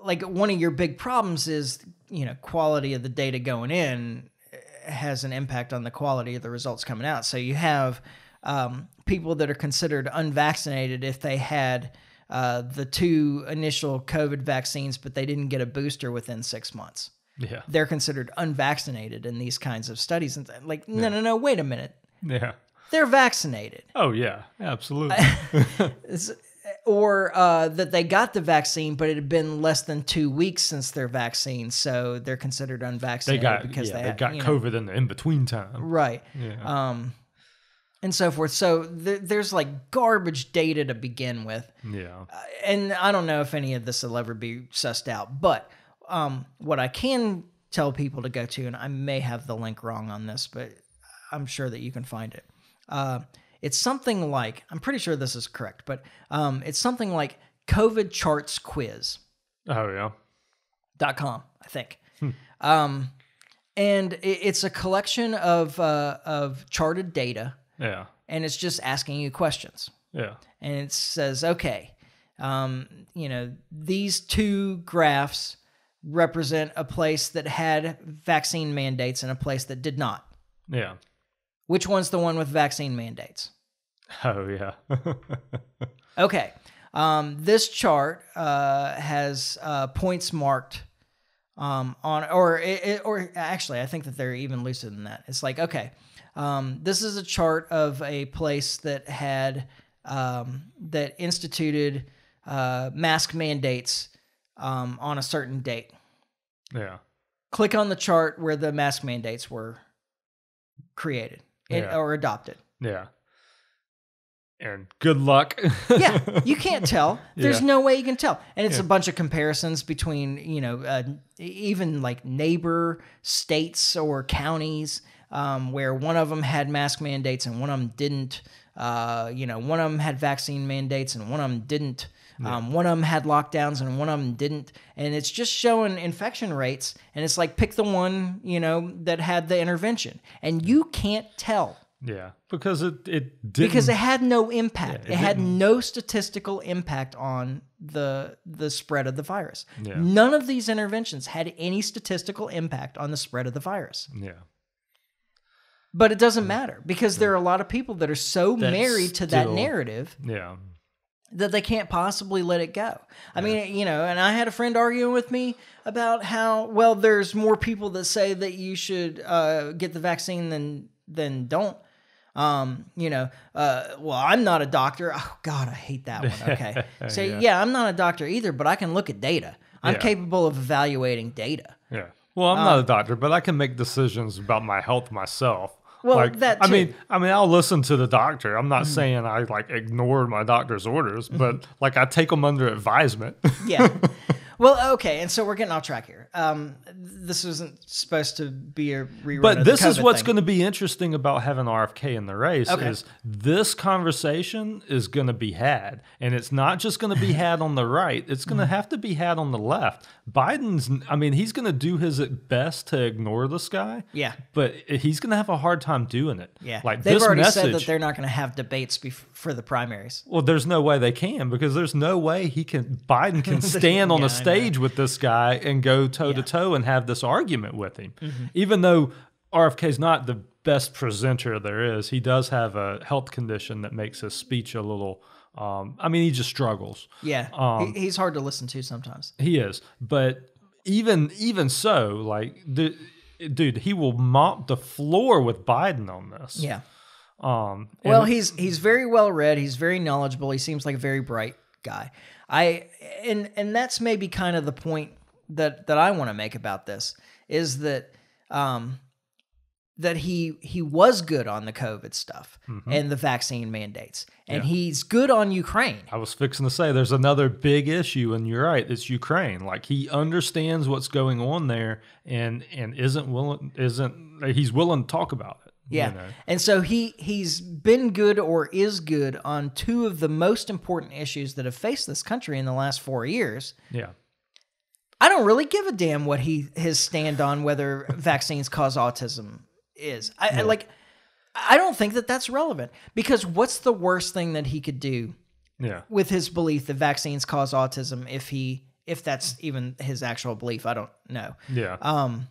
like one of your big problems is you know quality of the data going in eh, has an impact on the quality of the results coming out. So you have um, people that are considered unvaccinated if they had uh, the two initial COVID vaccines, but they didn't get a booster within six months. yeah, They're considered unvaccinated in these kinds of studies. And like, no, no, no, wait a minute. yeah. They're vaccinated. Oh yeah, absolutely. (laughs) Or uh, that they got the vaccine, but it had been less than two weeks since their vaccine, so they're considered unvaccinated. they got because yeah, they, they, had- got you know, COVID in the in between time. right, Yeah, um, and so forth. So th- there's like garbage data to begin with, yeah, and I don't know if any of this will ever be sussed out. But um, what I can tell people to go to, and I may have the link wrong on this, but I'm sure that you can find it. Uh, it's something like I'm pretty sure this is correct, but um, it's something like COVID charts quiz oh yeah, dot com, I think. Um, and it, it's a collection of uh, of charted data, yeah, and it's just asking you questions yeah, and it says, okay, um, you know, these two graphs represent a place that had vaccine mandates and a place that did not. yeah. Which one's the one with vaccine mandates? Oh yeah, (laughs) Okay. Um, this chart uh, has uh, points marked um, on, or it, or actually, I think that they're even looser than that. It's like, okay, um, this is a chart of a place that had um, that instituted uh, mask mandates um, on a certain date. yeah, Click on the chart where the mask mandates were created Yeah. or adopted. yeah. And good luck. (laughs) yeah, (laughs) you can't tell. There's Yeah. no way you can tell. And it's Yeah. a bunch of comparisons between, you know, uh, even like neighbor states or counties um, where one of them had mask mandates and one of them didn't. Uh, you know, one of them had vaccine mandates and one of them didn't. Um, one of them had lockdowns and one of them didn't. And it's just showing infection rates. And it's like, pick the one, you know, that had the intervention. And you can't tell yeah, because it it didn't. because it had no impact. it it had no statistical impact on the the spread of the virus. Yeah. None of these interventions had any statistical impact on the spread of the virus. yeah, But it doesn't matter because there are a lot of people that are so That's married to that still- narrative yeah, that they can't possibly let it go. I mean, you know, and I had a friend arguing with me about how well there's more people that say that you should uh, get the vaccine than than don't. Um, you know, uh, well, I'm not a doctor. Oh God, I hate that one. Okay, (laughs) so Yeah. I'm not a doctor either, but I can look at data. I'm Yeah. capable of evaluating data. yeah. Well, I'm not a doctor, but I can make decisions about my health myself. Well, like, that I mean, I mean, I'll listen to the doctor. I'm not mm-hmm. saying I like ignored my doctor's orders, but mm-hmm. like I take them under advisement. Yeah. (laughs) Well, okay, and so we're getting off track here. Um, this isn't supposed to be a rerun. But of the this is what's going to be interesting about having RFK in the race Okay. is this conversation is going to be had, and it's not just going to be (laughs) had on the right; it's going to Mm-hmm. have to be had on the left. Biden's, I mean, he's going to do his best to ignore this guy, Yeah. but he's going to have a hard time doing it. Yeah, like they've this already message. said that they're not going to have debates for the primaries. Well, there's no way they can because there's no way he can. Biden can (laughs) stand on Yeah, a I know. Stage with this guy and go toe to toe and have this argument with him. Mm-hmm. Even though RFK's not the best presenter there is, he does have a health condition that makes his speech a little. Um, I mean, he just struggles. Yeah, Um, he, he's hard to listen to sometimes. He is, but even even so, like the dude, he will mop the floor with Biden on this. Yeah. Um. Well, he's he's very well read. He's very knowledgeable. He seems like a very bright guy. I and and that's maybe kind of the point that that I want to make about this is that um that he he was good on the COVID stuff and the vaccine mandates, and Yeah. he's good on Ukraine. I was fixing to say there's another big issue, and you're right. It's Ukraine. Like he understands what's going on there, and and isn't willing isn't he's willing to talk about it. You Yeah. know? And so he he's been good or is good on two of the most important issues that have faced this country in the last 4 years. yeah, I don't really give a damn what he his stand on whether (laughs) vaccines cause autism is. I, I like I don't think that that's relevant because what's the worst thing that he could do yeah, with his belief that vaccines cause autism if he if that's even his actual belief, I don't know. yeah, Um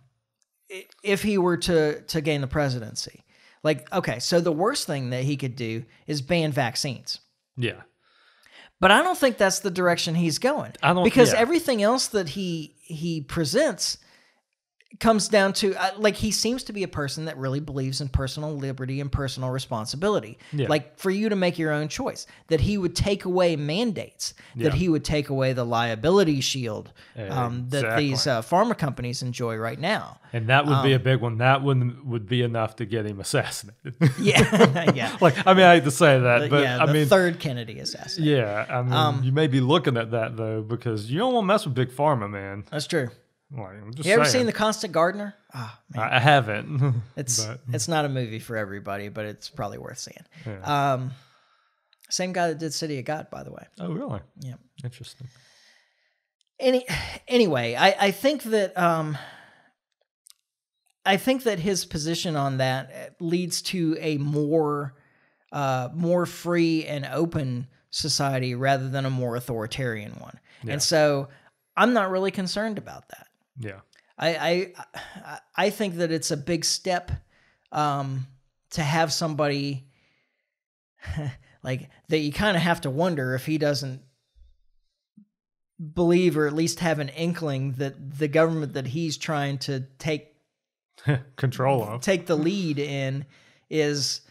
if he were to to gain the presidency. Like okay, so the worst thing that he could do is ban vaccines. yeah. But I don't think that's the direction he's going. I don't- because yeah. everything else that he he presents comes down to uh, like he seems to be a person that really believes in personal liberty and personal responsibility. Yeah. Like for you to make your own choice, that he would take away mandates, Yeah. that he would take away the liability shield um, that these uh, pharma companies enjoy right now. And that would be Um, a big one. That would would be enough to get him assassinated. Yeah, (laughs) yeah, (laughs) like I mean, I hate to say that, but yeah. I the mean, third Kennedy assassin. yeah, I mean, Um, you may be looking at that though because you don't want to mess with big pharma, man. That's true. Like, I'm just You ever saying. seen The Constant Gardener? Man. I I haven't. (laughs) It's but, it's not a movie for everybody, but it's probably worth seeing. yeah. Um, same guy that did City of God, by the way. oh, really? Yeah. Interesting. Any anyway, I I think that um, I think that his position on that leads to a more uh more free and open society rather than a more authoritarian one. Yeah. And so I'm not really concerned about that. Yeah. I I I- think that it's a big step um, to have somebody (laughs) like that. You kind of have to wonder if he doesn't believe or at least have an inkling that the government that he's trying to take (laughs) Control of. take the lead in is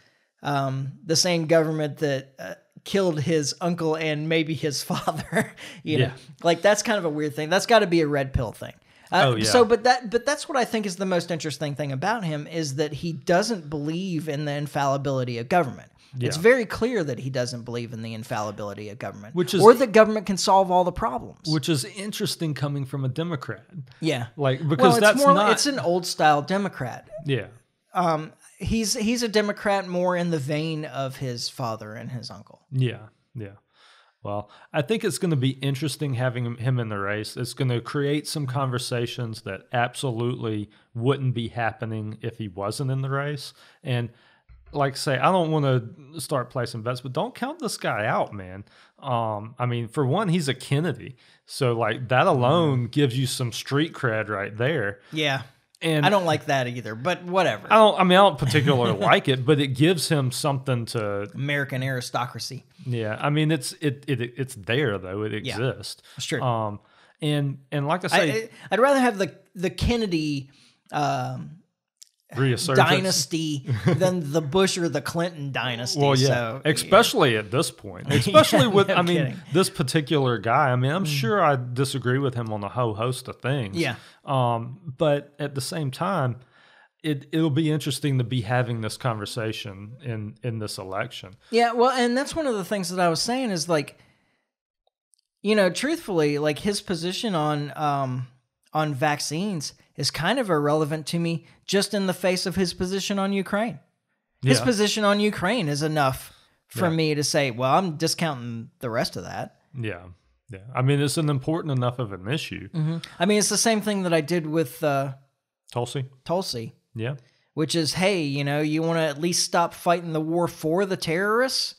um, the same government that uh, killed his uncle and maybe his (laughs) father. you know, like that's kind of a weird thing. That's got to be a red pill thing. Uh, Oh, yeah. So, but that, but that's what I think is the most interesting thing about him is that he doesn't believe in the infallibility of government. It's very clear that he doesn't believe in the infallibility of government, Which is- or that government can solve all the problems. Which is interesting coming from a Democrat. yeah, Like because well, it's that's more. not it's an old style Democrat. yeah. Um, he's he's a Democrat more in the vein of his father and his uncle. Yeah, yeah. Well, I think it's going to be interesting having him- in the race. It's going to create some conversations that absolutely wouldn't be happening if he wasn't in the race. And like I say, I don't want to start placing bets, but don't count this guy out, man. Um, I mean, for one, he's a Kennedy, so like that alone gives you some street cred right there. Yeah, And I don't like that either, but whatever. I don't. I mean, I don't particularly (laughs) like it, but it gives him something to American aristocracy. Yeah, I mean it's it, it it's there though. It Yeah, exists. That's true. Um, and and like I say, I- I'd rather have the the Kennedy um. Dynasty (laughs) than the Bush or the Clinton dynasty. Well, yeah, so, especially at this point, (laughs) especially with no I mean kidding. Mm. this particular guy. I mean, I'm sure I disagree with him on a whole host of things. Yeah. Um, but at the same time, it it'll be interesting to be having this conversation in in this election. Yeah, well, and that's one of the things that I was saying is like, you know, truthfully, like his position on um, on vaccines is kind of irrelevant to me, just in the face of his position on Ukraine. His position on Ukraine is enough for Yeah. me to say, well, I'm discounting the rest of that. Yeah. Yeah. I mean, it's an important enough of an issue. I mean, it's the same thing that I did with uh, Tulsi. Tulsi, Yeah. which is, hey, you know, you want to at least stop fighting the war for the terrorists.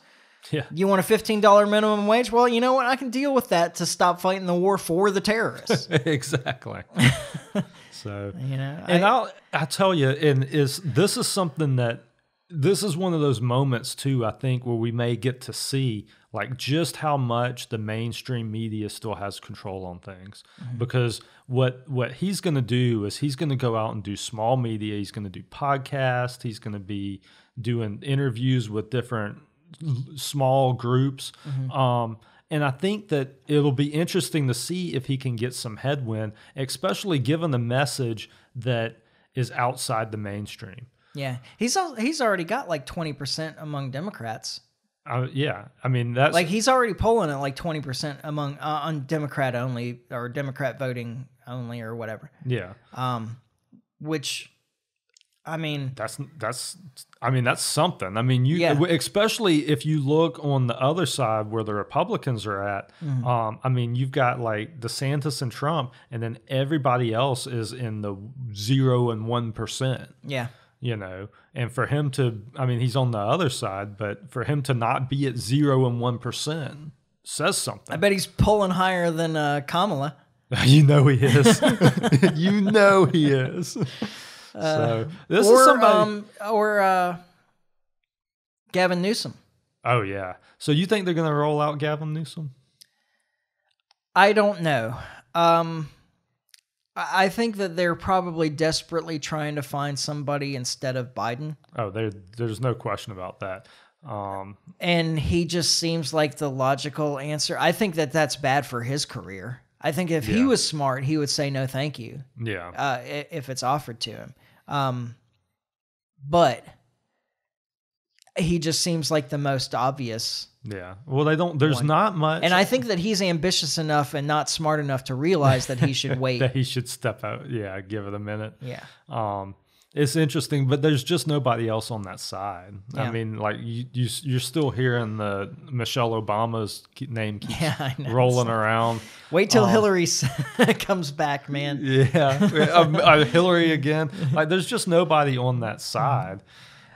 Yeah. You want a fifteen dollar minimum wage? Well, you know what? I can deal with that to stop fighting the war for the terrorists. (laughs) exactly. (laughs) so, you know, and I- I'll I tell you, and is this is something that this is one of those moments too. I think where we may get to see like just how much the mainstream media still has control on things, mm-hmm. because what what he's going to do is he's going to go out and do small media. He's going to do podcasts. He's going to be doing interviews with different small groups. Um, and I think that it'll be interesting to see if he can get some headwind, especially given the message that is outside the mainstream. yeah, he's al- he's already got like twenty percent among Democrats. Uh, yeah, I mean that's Like he's already polling at like twenty percent among uh, on Democrat only or Democrat voting only or whatever. yeah, Um, which, I mean, that's that's I mean that's something. I mean you Yeah. especially if you look on the other side where the Republicans are at. Mm-hmm. Um, I mean you've got like DeSantis and Trump, and then everybody else is in the zero and one percent. yeah, you know and for him to i mean he's on the other side but for him to not be at zero and one percent says something. I bet he's pulling higher than uh, Kamala. (laughs) you know he is (laughs) you know he is (laughs) so this or is somebody um, or uh, Gavin Newsom. oh yeah so you think they're gonna roll out gavin newsom I don't know. Um, I think that they're probably desperately trying to find somebody instead of Biden. oh there there's no question about that um and he just seems like the logical answer. I think that that's bad for his career. I think if he was smart, he would say no, thank you, yeah uh, if it's offered to him. Um, but he just seems like the most obvious. yeah well they don't there's One. not much And I think that he's ambitious enough and not smart enough to realize that he should (laughs) wait. that he should step out yeah give it a minute yeah. Um, it's interesting, but there's just nobody else on that side. Yeah. I mean, like you, you, you're still hearing the Michelle Obama's name keeps Yeah, rolling around. Wait till Hillary (laughs) comes back, man. Yeah, Um, uh, Hillary again. Like, there's just nobody on that side.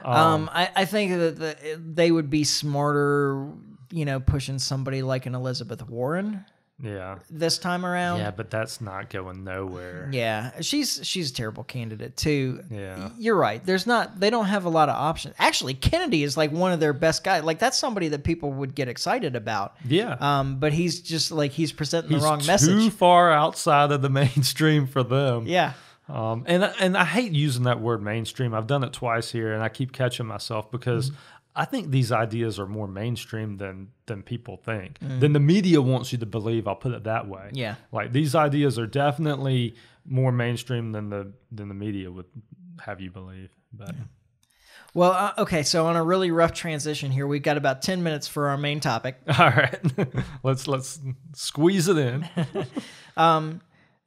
Um, I, I think that the, they would be smarter, you know, pushing somebody like an Elizabeth Warren Yeah, this time around. yeah, but that's not going nowhere. Yeah, she's she's a terrible candidate too. Yeah. You're right. There's not they don't have a lot of options. Actually, Kennedy is like one of their best guys. Like that's somebody that people would get excited about. Yeah. Um, but he's just like he's presenting He's the wrong too message. far outside of the (laughs) mainstream for them. Yeah. Um, and and I hate using that word mainstream. I've done it twice here, and I keep catching myself because I think these ideas are more mainstream than than people think. Than the media wants you to believe. I'll put it that way. Yeah. like these ideas are definitely more mainstream than the than the media would have you believe. But Well, uh, okay. So on a really rough transition here, we've got about ten minutes for our main topic. (laughs) all right, (laughs) let's let's squeeze it in. (laughs)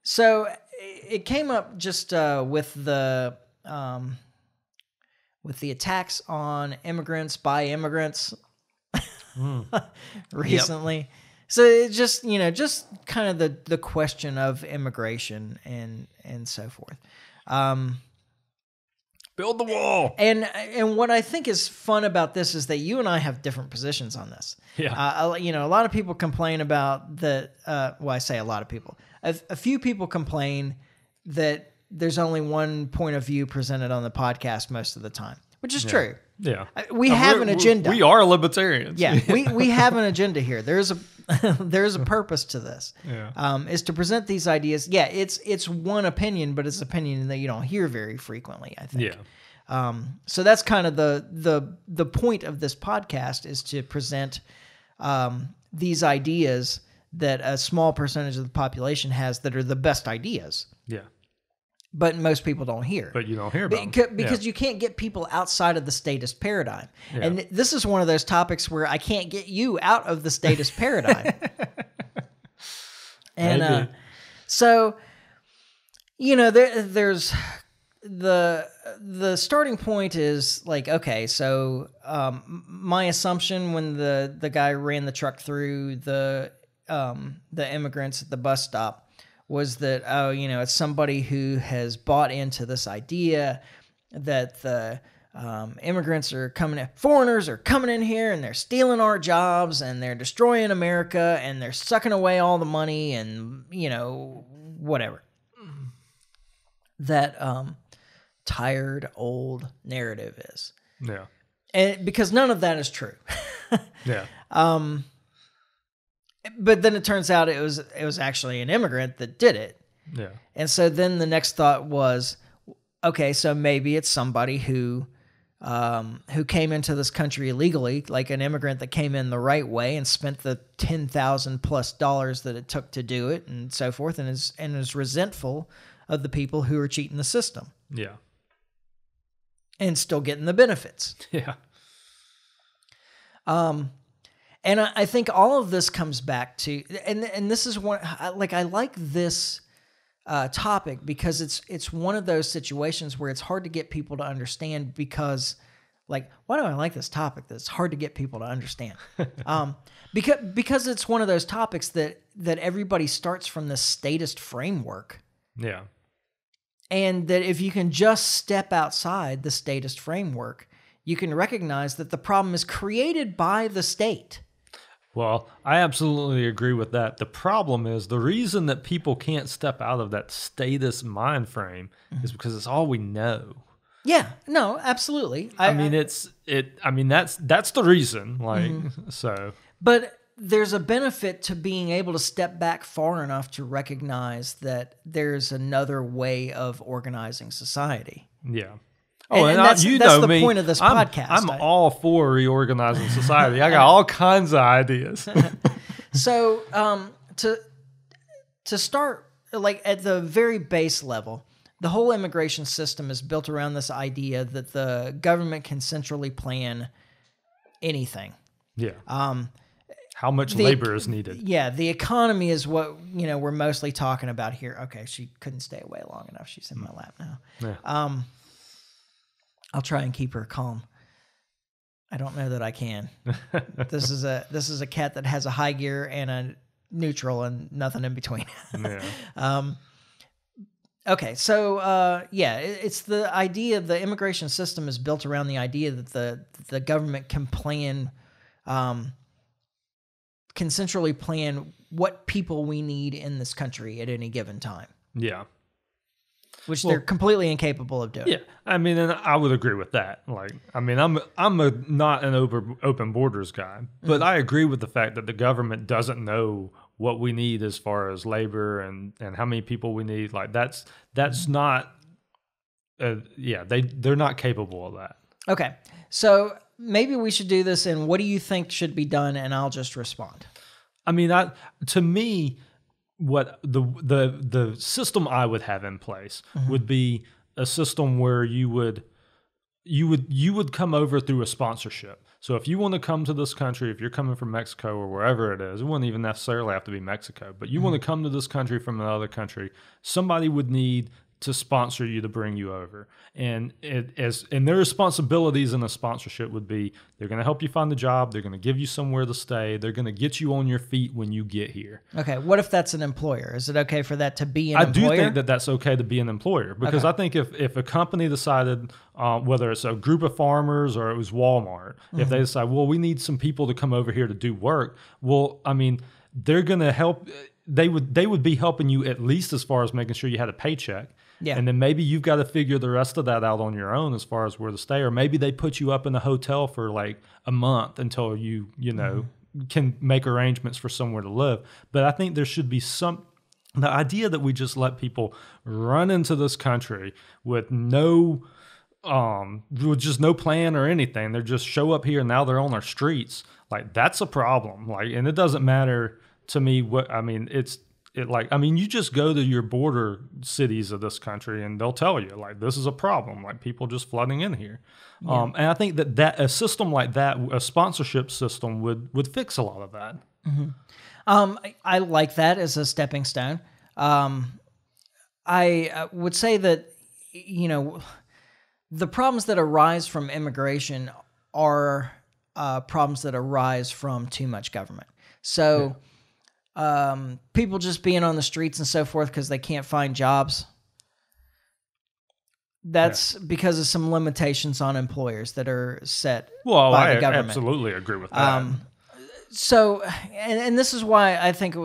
So it came up just uh, with the um, with the attacks on immigrants by immigrants (laughs) recently. So it just you know just kind of the the question of immigration and and so forth. Um, Build the wall. and and what I think is fun about this is that you and I have different positions on this. Yeah. Uh, you know, a lot of people complain about the. Uh, well, I say a lot of people. A, a few people complain that there's only one point of view presented on the podcast most of the time, which is true. Yeah, we Uh, have an agenda. We are libertarians. Yeah, we, (laughs) we have an agenda here. There's a (laughs) there's a purpose to this. Yeah. Um, is to present these ideas. Yeah, it's it's one opinion, but it's opinion that you don't hear very frequently. I think. yeah. Um, so that's kind of the the the point of this podcast is to present um, these ideas that a small percentage of the population has that are the best ideas, Yeah. But most people don't hear. But you don't hear about 'em. Beca- because Yeah. you can't get people outside of the statist paradigm. Yeah. And this is one of those topics where I can't get you out of the statist (laughs) paradigm. (laughs) And uh, so, you know, there there's the the starting point is like okay, so um, my assumption when the the guy ran the truck through the um, the immigrants at the bus stop was that oh, you know, it's somebody who has bought into this idea that the um, immigrants are coming in, foreigners are coming in here and they're stealing our jobs and they're destroying America and they're sucking away all the money and, you know, whatever. That um, tired old narrative is. Yeah. And because none of that is true. (laughs) Yeah. um, but then it turns out it was it was actually an immigrant that did it. Yeah. And so then the next thought was, okay, so maybe it's somebody who um, who came into this country illegally, like an immigrant that came in the right way and spent the ten thousand plus dollars that it took to do it, and so forth, and is and is resentful of the people who are cheating the system Yeah. and still getting the benefits. (laughs) Yeah. Um, and I, I think all of this comes back to, and and this is one like I like this uh, topic because it's it's one of those situations where it's hard to get people to understand because, like, why do I like this topic? That's hard to get people to understand. (laughs) um, because because it's one of those topics that that everybody starts from the statist framework Yeah. and that if you can just step outside the statist framework, you can recognize that the problem is created by the state. Well, I absolutely agree with that. The problem is the reason that people can't step out of that statist mind frame is mm-hmm. because it's all we know. Yeah, no, absolutely. I, mean, it's it. I mean, that's that's the reason. Like, mm-hmm. (laughs) so but there's a benefit to being able to step back far enough to recognize that there's another way of organizing society. yeah. And- and I- that's- that's know the me. point of this I'm- podcast. I'm I- all for reorganizing society. I got all kinds of ideas. (laughs) So, um, to to start, like at the very base level, the whole immigration system is built around this idea that the government can centrally plan anything. yeah. Um, How much the- labor is needed? yeah, the economy is what you know we're mostly talking about here. Okay, she couldn't stay away long enough. She's in my lap now. Yeah. Um, I'll try and keep her calm. I don't know that I can. (laughs) this is a this is a cat that has a high gear and a neutral and nothing in between. yeah. (laughs) um, okay, so uh, yeah, it, it's the idea of the immigration system is built around the idea that the the government can plan, um, can centrally plan what people we need in this country at any given time, Yeah. Which they're completely incapable of doing. Yeah, I mean, and I would agree with that. Like, I mean, I'm I'm a not an open open borders guy, but Mm-hmm. I agree with the fact that the government doesn't know what we need as far as labor and and how many people we need. Like, that's that's Mm-hmm. not. Uh, yeah, they they're not capable of that. Okay, so maybe we should do this. And what do you think should be done? And I'll just respond. I mean, I to me, what the the the system I would have in place mm-hmm. would be a system where you would you would you would come over through a sponsorship. So if you want to come to this country, if you're coming from Mexico or wherever it is, it wouldn't even necessarily have to be Mexico, but you mm-hmm. want to come to this country from another country, somebody would need to sponsor you to bring you over. And it as and their responsibilities in the sponsorship would be they're going to help you find a job, they're going to give you somewhere to stay, they're going to get you on your feet when you get here. Okay, what if that's an employer? Is it okay for that to be an employer? I employer? do think that that's okay to be an employer because I think if, if a company decided, um, whether it's a group of farmers or it was Walmart, if they decide, well, we need some people to come over here to do work, well, I mean, they're going to help. They would they would be helping you at least as far as making sure you had a paycheck. Yeah. And then maybe you've got to figure the rest of that out on your own as far as where to stay, or maybe they put you up in a hotel for like a month until you you know can make arrangements for somewhere to live. But I think there should be some the idea that we just let people run into this country with no um with just no plan or anything they just show up here and now they're on our streets like that's a problem like and it doesn't matter to me what i mean it's it like i mean you just go to your border cities of this country and they'll tell you like this is a problem like people just flooding in here. Um and i think that that a system like that a sponsorship system would would fix a lot of that. Um, I, I like that as a stepping stone. Um, I uh, would say that you know the problems that arise from immigration are uh, problems that arise from too much government. So, um, people just being on the streets and so forth because they can't find jobs. That's because of some limitations on employers that are set Well, by I the government. absolutely agree with that. Um, so, and, and this is why I think,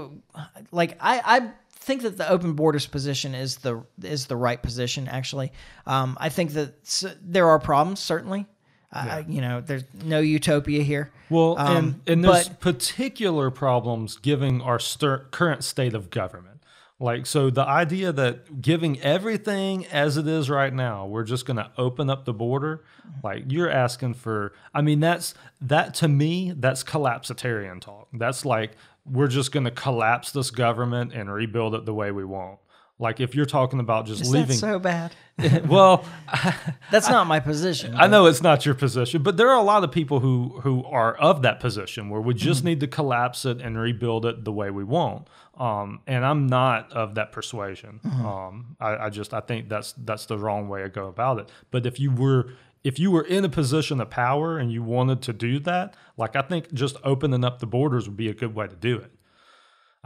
like, I, I think that the open borders position is the is the right position. Actually, um, I think that there are problems. Certainly, uh, you know, there's no utopia here. Well, Um, and, and there's but- particular problems given our stir- current state of government. Like, so the idea that giving everything as it is right now, we're just going to open up the border, like you're asking for, I mean, that's, that to me, that's collapsitarian talk. That's like, we're just going to collapse this government and rebuild it the way we want. Like, if you're talking about just Is leaving, so bad? (laughs) well, (laughs) That's not my position. I know it's not your position, but there are a lot of people who who are of that position where we just need to collapse it and rebuild it the way we want. Um, and I'm not of that persuasion. Um, I, I just I think that's that's the wrong way to go about it. But if you were if you were in a position of power and you wanted to do that, like I think just opening up the borders would be a good way to do it.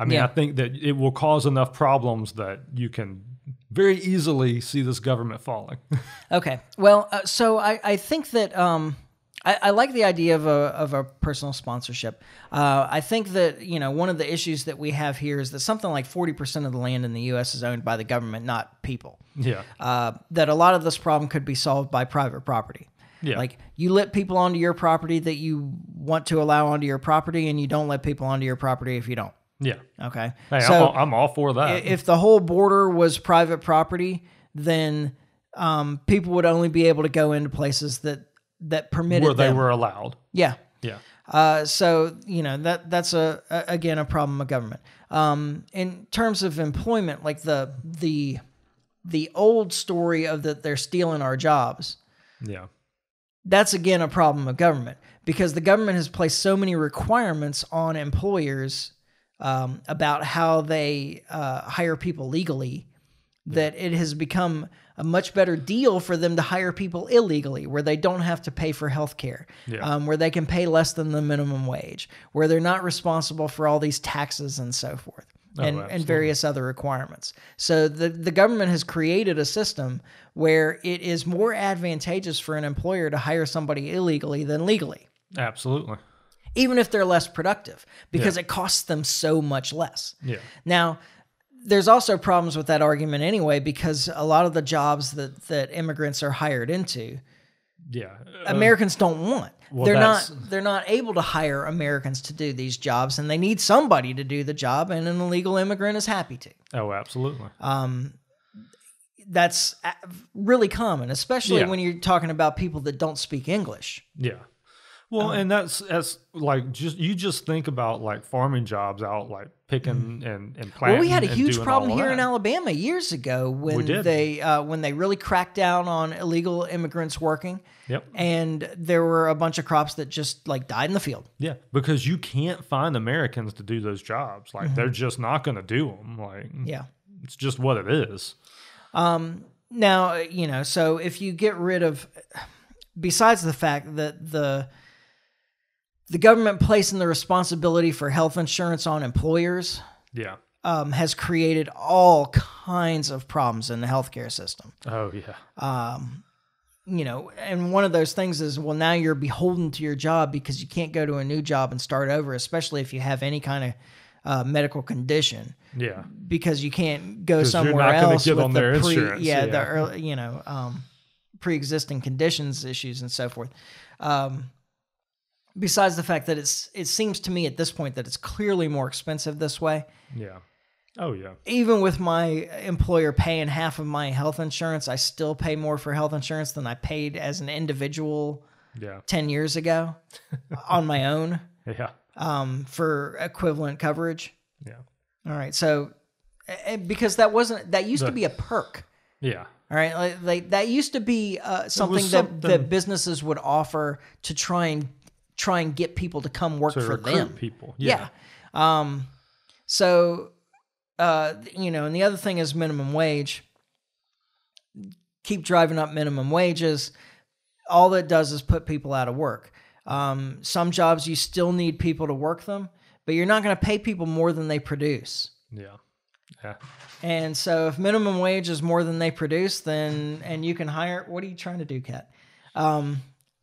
I mean, Yeah. I think that it will cause enough problems that you can very easily see this government falling. (laughs) Okay. Well, uh, so I, I think that um, I, I like the idea of a, of a personal sponsorship. Uh, I think that, you know, one of the issues that we have here is that something like 40% of the land in the U.S. is owned by the government, not people. yeah. Uh, that a lot of this problem could be solved by private property. Yeah. Like you let people onto your property that you want to allow onto your property, and you don't let people onto your property if you don't. Yeah. Okay. Hey, so I'm, all, I'm all for that. if the whole border was private property, then um, people would only be able to go into places that that permitted where they them. were allowed. Yeah. Yeah. Uh, so you know that that's a, a again a problem of government. Um, in terms of employment, like the the the old story of that they're stealing our jobs. Yeah. That's again a problem of government because the government has placed so many requirements on employers um, about how they uh, hire people legally that it has become a much better deal for them to hire people illegally where they don't have to pay for health care Yeah. um, where they can pay less than the minimum wage where they're not responsible for all these taxes and so forth and, and various other requirements so the, the government has created a system where it is more advantageous for an employer to hire somebody illegally than legally Absolutely. Even if they're less productive because it costs them so much less Yeah. now, there's also problems with that argument anyway because a lot of the jobs that that immigrants are hired into, Yeah. Americans don't want. well, they're not they're not able to hire Americans to do these jobs and they need somebody to do the job and an illegal immigrant is happy to. oh, absolutely. Um, That's really common, especially Yeah. when you're talking about people that don't speak English. yeah. Well, uh, and that's that's like just you just think about like farming jobs out like picking and and planting. Mm-hmm. Well, we had a huge problem here in. Alabama years ago when they uh, when they really cracked down on illegal immigrants working. Yep. and there were a bunch of crops that just like died in the field. Yeah, because you can't find Americans to do those jobs. Like they're Mm-hmm. just not going to do them. Like Yeah. it's just what it is. Um. Now, you know, so if you get rid of besides the fact that the the government placing the responsibility for health insurance on employers Yeah. um, has created all kinds of problems in the healthcare system. Oh yeah. You know, and one of those things is well, now you're beholden to your job because you can't go to a new job and start over, especially if you have any kind of uh, medical condition. yeah. because you can't go somewhere not else with on the their pre, insurance, yeah, the yeah. early, you know, um, pre-existing conditions issues and so forth. Um, besides the fact that it's, it seems to me at this point that it's clearly more expensive this way. Yeah. Oh yeah. Even with my employer paying half of my health insurance, I still pay more for health insurance than I paid as an individual Yeah. ten years ago (laughs) on my own Yeah. um, for equivalent coverage. Yeah. All right, so because that wasn't that used to be a perk. Yeah. All right, like, like that used to be uh, something, that something- that businesses would offer to try and try and get people to come work To for them. people. Yeah. Yeah. Um, so, uh, you know, and the other thing is minimum wage. Keep driving up minimum wages. All that does is put people out of work. Um, some jobs you still need people to work them, but you're not going to pay people more than they produce. Yeah. Yeah. And so if minimum wage is more than they produce, then and you can hire what are you trying to do, Kat? Um,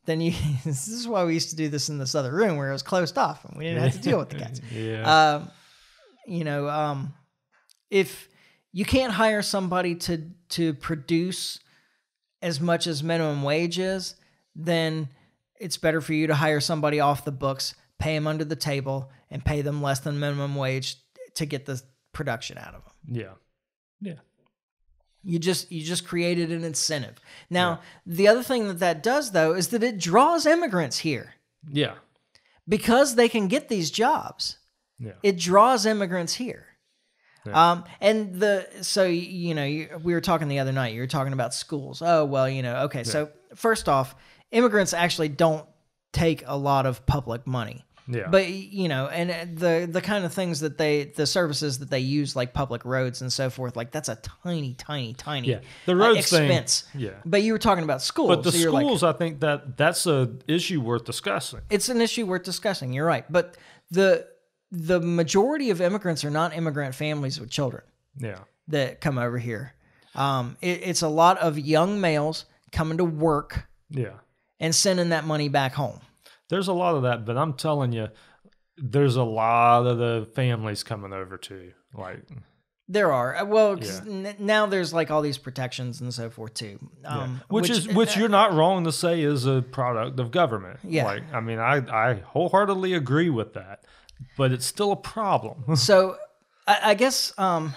then you (laughs) this is why we used to do this in this other room where it was closed off and we didn't have to deal with the cats. (laughs) yeah. Um, you know, um, if you can't hire somebody to to produce as much as minimum wage is, then it's better for you to hire somebody off the books, pay them under the table, and pay them less than minimum wage to get the production out of them. yeah. Yeah. You just you just created an incentive. Now, the other thing that that does though is that it draws immigrants here Yeah. because they can get these jobs. Yeah. It draws immigrants here. Yeah. Um, and the so you know you, we were talking the other night. You were talking about schools. Oh well, you know. Okay, so first off, immigrants actually don't take a lot of public money. Yeah. But you know, and the the kind of things that they the services that they use like public roads and so forth, like that's a tiny, tiny, tiny Yeah. The uh, roads thing- yeah. But you were talking about schools. But the so you're like, schools, I think that that's a issue worth discussing. it's an issue worth discussing. You're right. But the the majority of immigrants are not immigrant families with children Yeah. that come over here. Um, it, it's a lot of young males coming to work Yeah. and sending that money back home. There's a lot of that, but I'm telling you, there's a lot of the families coming over too. Like, There are Well, Yeah. n- now there's like all these protections and so forth too. Um, which, is which you're not wrong to say is a product of government. Yeah. Like, I mean, I I wholeheartedly agree with that, but it's still a problem. (laughs) So I, I guess um,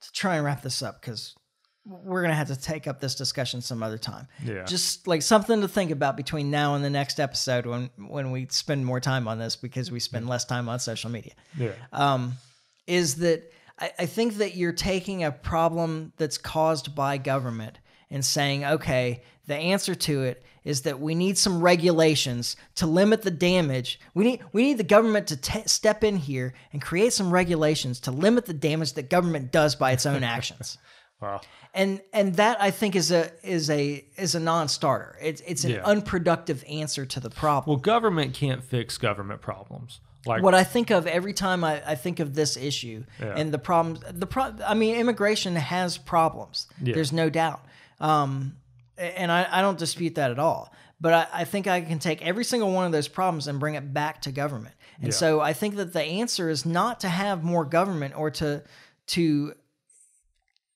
to try and wrap this up because we're gonna have to take up this discussion some other time. Yeah. Just like something to think about between now and the next episode when when we spend more time on this because we spend less time on social media. yeah. Um, is that I, I think that you're taking a problem that's caused by government and saying, okay, the answer to it is that we need some regulations to limit the damage. We need we need the government to te- step in here and create some regulations to limit the damage that government does by its own actions. (laughs) Wow. And and that I think is a is a is a non-starter. It's it's an Yeah. unproductive answer to the problem. Well, government can't fix government problems. Like, what I think of every time I, I think of this issue Yeah. and the problems, the pro, I mean, immigration has problems. Yeah. There's no doubt, um, and I, I don't dispute that at all. But I, I think I can take every single one of those problems and bring it back to government. And so I think that the answer is not to have more government or to to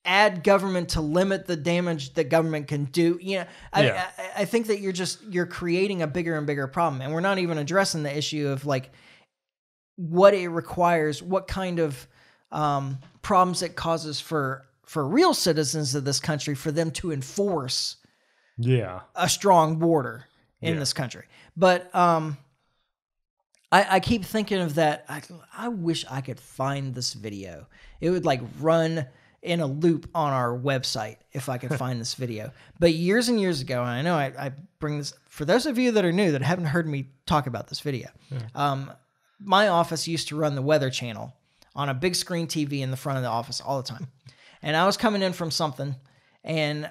add government to limit the damage that government can do. You know, I, Yeah. I, I think that you're just you're creating a bigger and bigger problem, and we're not even addressing the issue of like what it requires, what kind of um, problems it causes for for real citizens of this country for them to enforce yeah. a strong border in Yeah. this country. But um, I, I keep thinking of that. I, I wish I could find this video. It would like run in a loop on our website if I could (laughs) find this video. But years and years ago, and I know I, I bring this for those of you that are new that haven't heard me talk about this video. Um, my office used to run the Weather Channel on a big screen TV in the front of the office all the time. (laughs) And I was coming in from something, and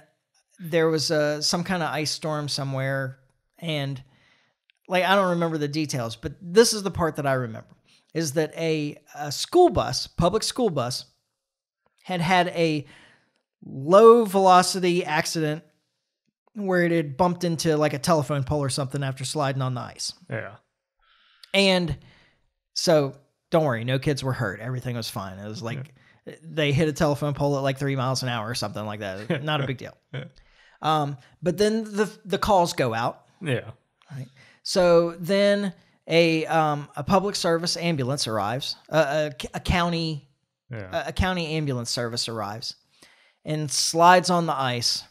there was a, some kind of ice storm somewhere. And like, I don't remember the details, but this is the part that I remember is that a, a school bus, public school bus, had had a low velocity accident where it had bumped into like a telephone pole or something after sliding on the ice. Yeah. And so don't worry, no kids were hurt. Everything was fine. It was like they hit a telephone pole at like three miles an hour or something like that. (laughs) Not a big deal. Um, but then the the calls go out. Yeah. Right. So then a um, a public service ambulance arrives. A, a, a county Yeah. a, a county ambulance service arrives and slides on the ice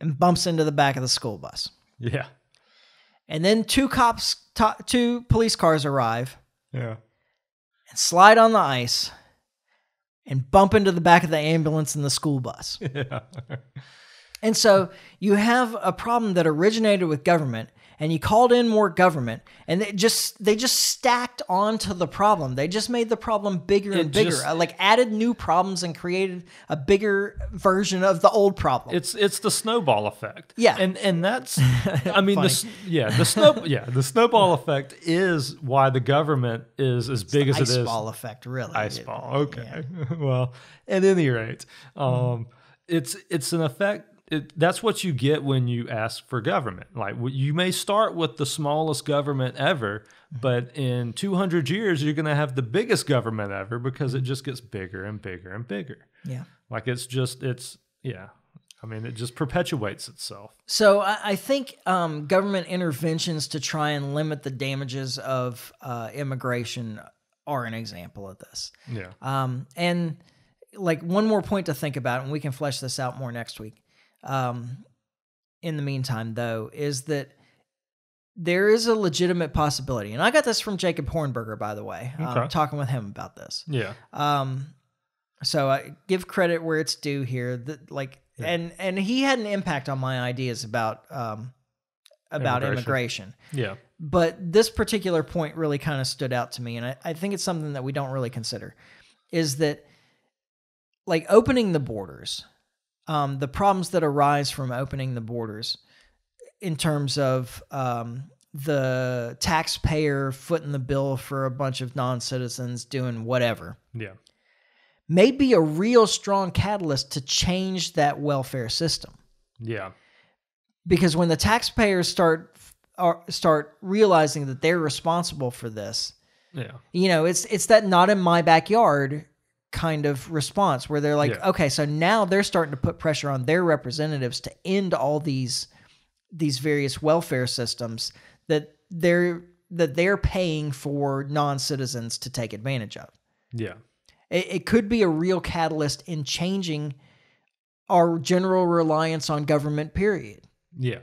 and bumps into the back of the school bus. yeah. And then two cops, to, two police cars arrive Yeah. and slide on the ice and bump into the back of the ambulance and the school bus. (laughs) Yeah. And so you have a problem that originated with government and you called in more government, and they just they just stacked onto the problem. They just made the problem bigger and bigger, just- uh, like added new problems and created a bigger version of the old problem. It's it's the snowball effect. Yeah. and and that's (laughs) I mean the yeah the snow yeah the snowball effect is why the government is as big as ice it is. ball effect, really. Ice It- ball. Okay. (laughs) well, at any rate, um, it's it's an effect. It, that's what you get when you ask for government. Like you may start with the smallest government ever, but in 200 years you're going to have the biggest government ever because it just gets bigger and bigger and bigger. Yeah. Like it's just it's yeah. I mean, it just perpetuates itself. So I, I think um, government interventions to try and limit the damages of uh, immigration are an example of this. Yeah. Um, and like one more point to think about, and we can flesh this out more next week. Um, in the meantime, though, is that there is a legitimate possibility, and I got this from Jacob Hornberger, by the way, um, talking with him about this. Yeah. Um, so I give credit where it's due here. That like, and and he had an impact on my ideas about um about Immigration. immigration. Yeah. But this particular point really kind of stood out to me, and I, I think it's something that we don't really consider, is that like opening the borders, um, the problems that arise from opening the borders, in terms of um, the taxpayer footing the bill for a bunch of non-citizens doing whatever Yeah. may be a real strong catalyst to change that welfare system. Yeah. Because when the taxpayers start are, start realizing that they're responsible for this, Yeah. you know, it's it's that not in my backyard kind of response where they're like, Yeah. okay, so now they're starting to put pressure on their representatives to end all these these various welfare systems that they're that they're paying for non-citizens to take advantage of. Yeah. It, it could be a real catalyst in changing our general reliance on government. Period. Yeah.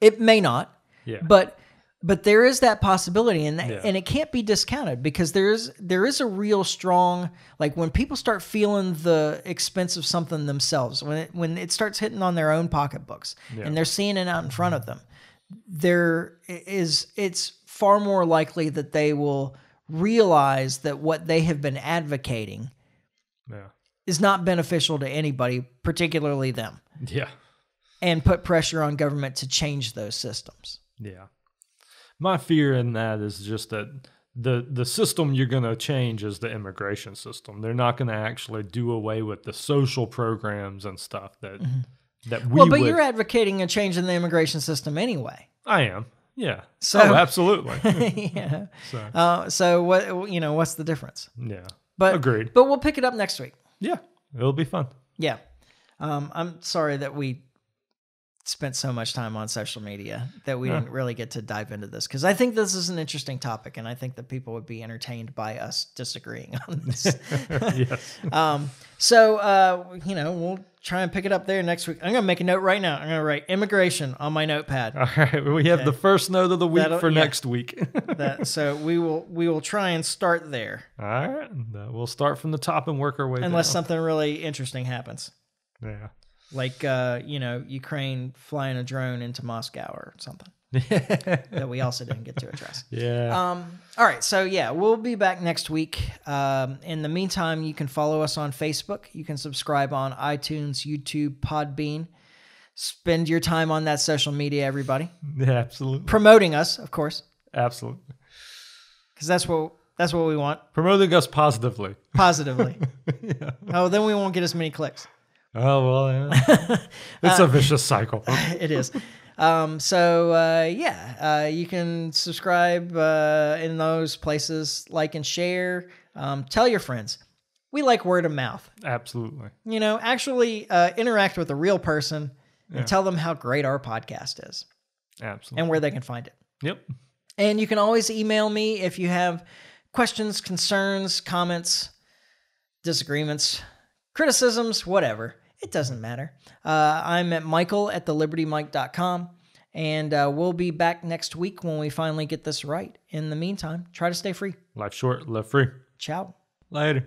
It may not, Yeah. but but there is that possibility, and Yeah. and it can't be discounted because there's there is a real strong like when people start feeling the expense of something themselves when it when it starts hitting on their own pocketbooks Yeah. and they're seeing it out in front of them, there is it's far more likely that they will realize that what they have been advocating yeah. is not beneficial to anybody, particularly them, Yeah. and put pressure on government to change those systems. Yeah. My fear in that is just that the the system you're going to change is the immigration system. They're not going to actually do away with the social programs and stuff that that we Mm-hmm. well, but would. you're advocating a change in the immigration system anyway. I am. Yeah. So- oh, (laughs) absolutely. (laughs) yeah. so, Uh, so what you know? What's the difference? yeah. But Agreed. But we'll pick it up next week. Yeah. It'll be fun. Yeah. Um, I'm sorry that we spent so much time on social media that we Yeah. didn't really get to dive into this because I think this is an interesting topic and I think that people would be entertained by us disagreeing on (laughs) this. yes. (laughs) um, so uh, you know, we'll try and pick it up there next week. I'm gonna make a note right now. I'm gonna write immigration on my notepad. All right. (laughs) We have the first note of the week That'll- for yeah. next week. that so we will we will try and start there All right. we'll start from the top and work our way unless down. something really interesting happens. Yeah. Like uh, you know Ukraine flying a drone into Moscow or something (laughs) that we also didn't get to address. yeah. Um, all right, so yeah, we'll be back next week. Um, in the meantime, you can follow us on Facebook. You can subscribe on iTunes, YouTube, Podbean. Spend your time on that social media, everybody, yeah. Absolutely. promoting us, of course, Absolutely. because that's what that's what we want Promoting us positively. positively. (laughs) Oh, then we won't get as many clicks. Oh well, yeah. (laughs) it's a vicious cycle. (laughs) it is. Um, so uh, yeah, uh, you can subscribe uh, in those places, like and share. Um, tell your friends. We like word of mouth. Absolutely. You know, actually uh, interact with a real person and tell them how great our podcast is Absolutely. and where they can find it. yep. And you can always email me if you have questions, concerns, comments, disagreements, criticisms, whatever. It doesn't matter. Uh, I'm at michael at thelibertymic.com. And uh, we'll be back next week when we finally get this right. In the meantime, try to stay free. Life short, live free. Ciao. Later.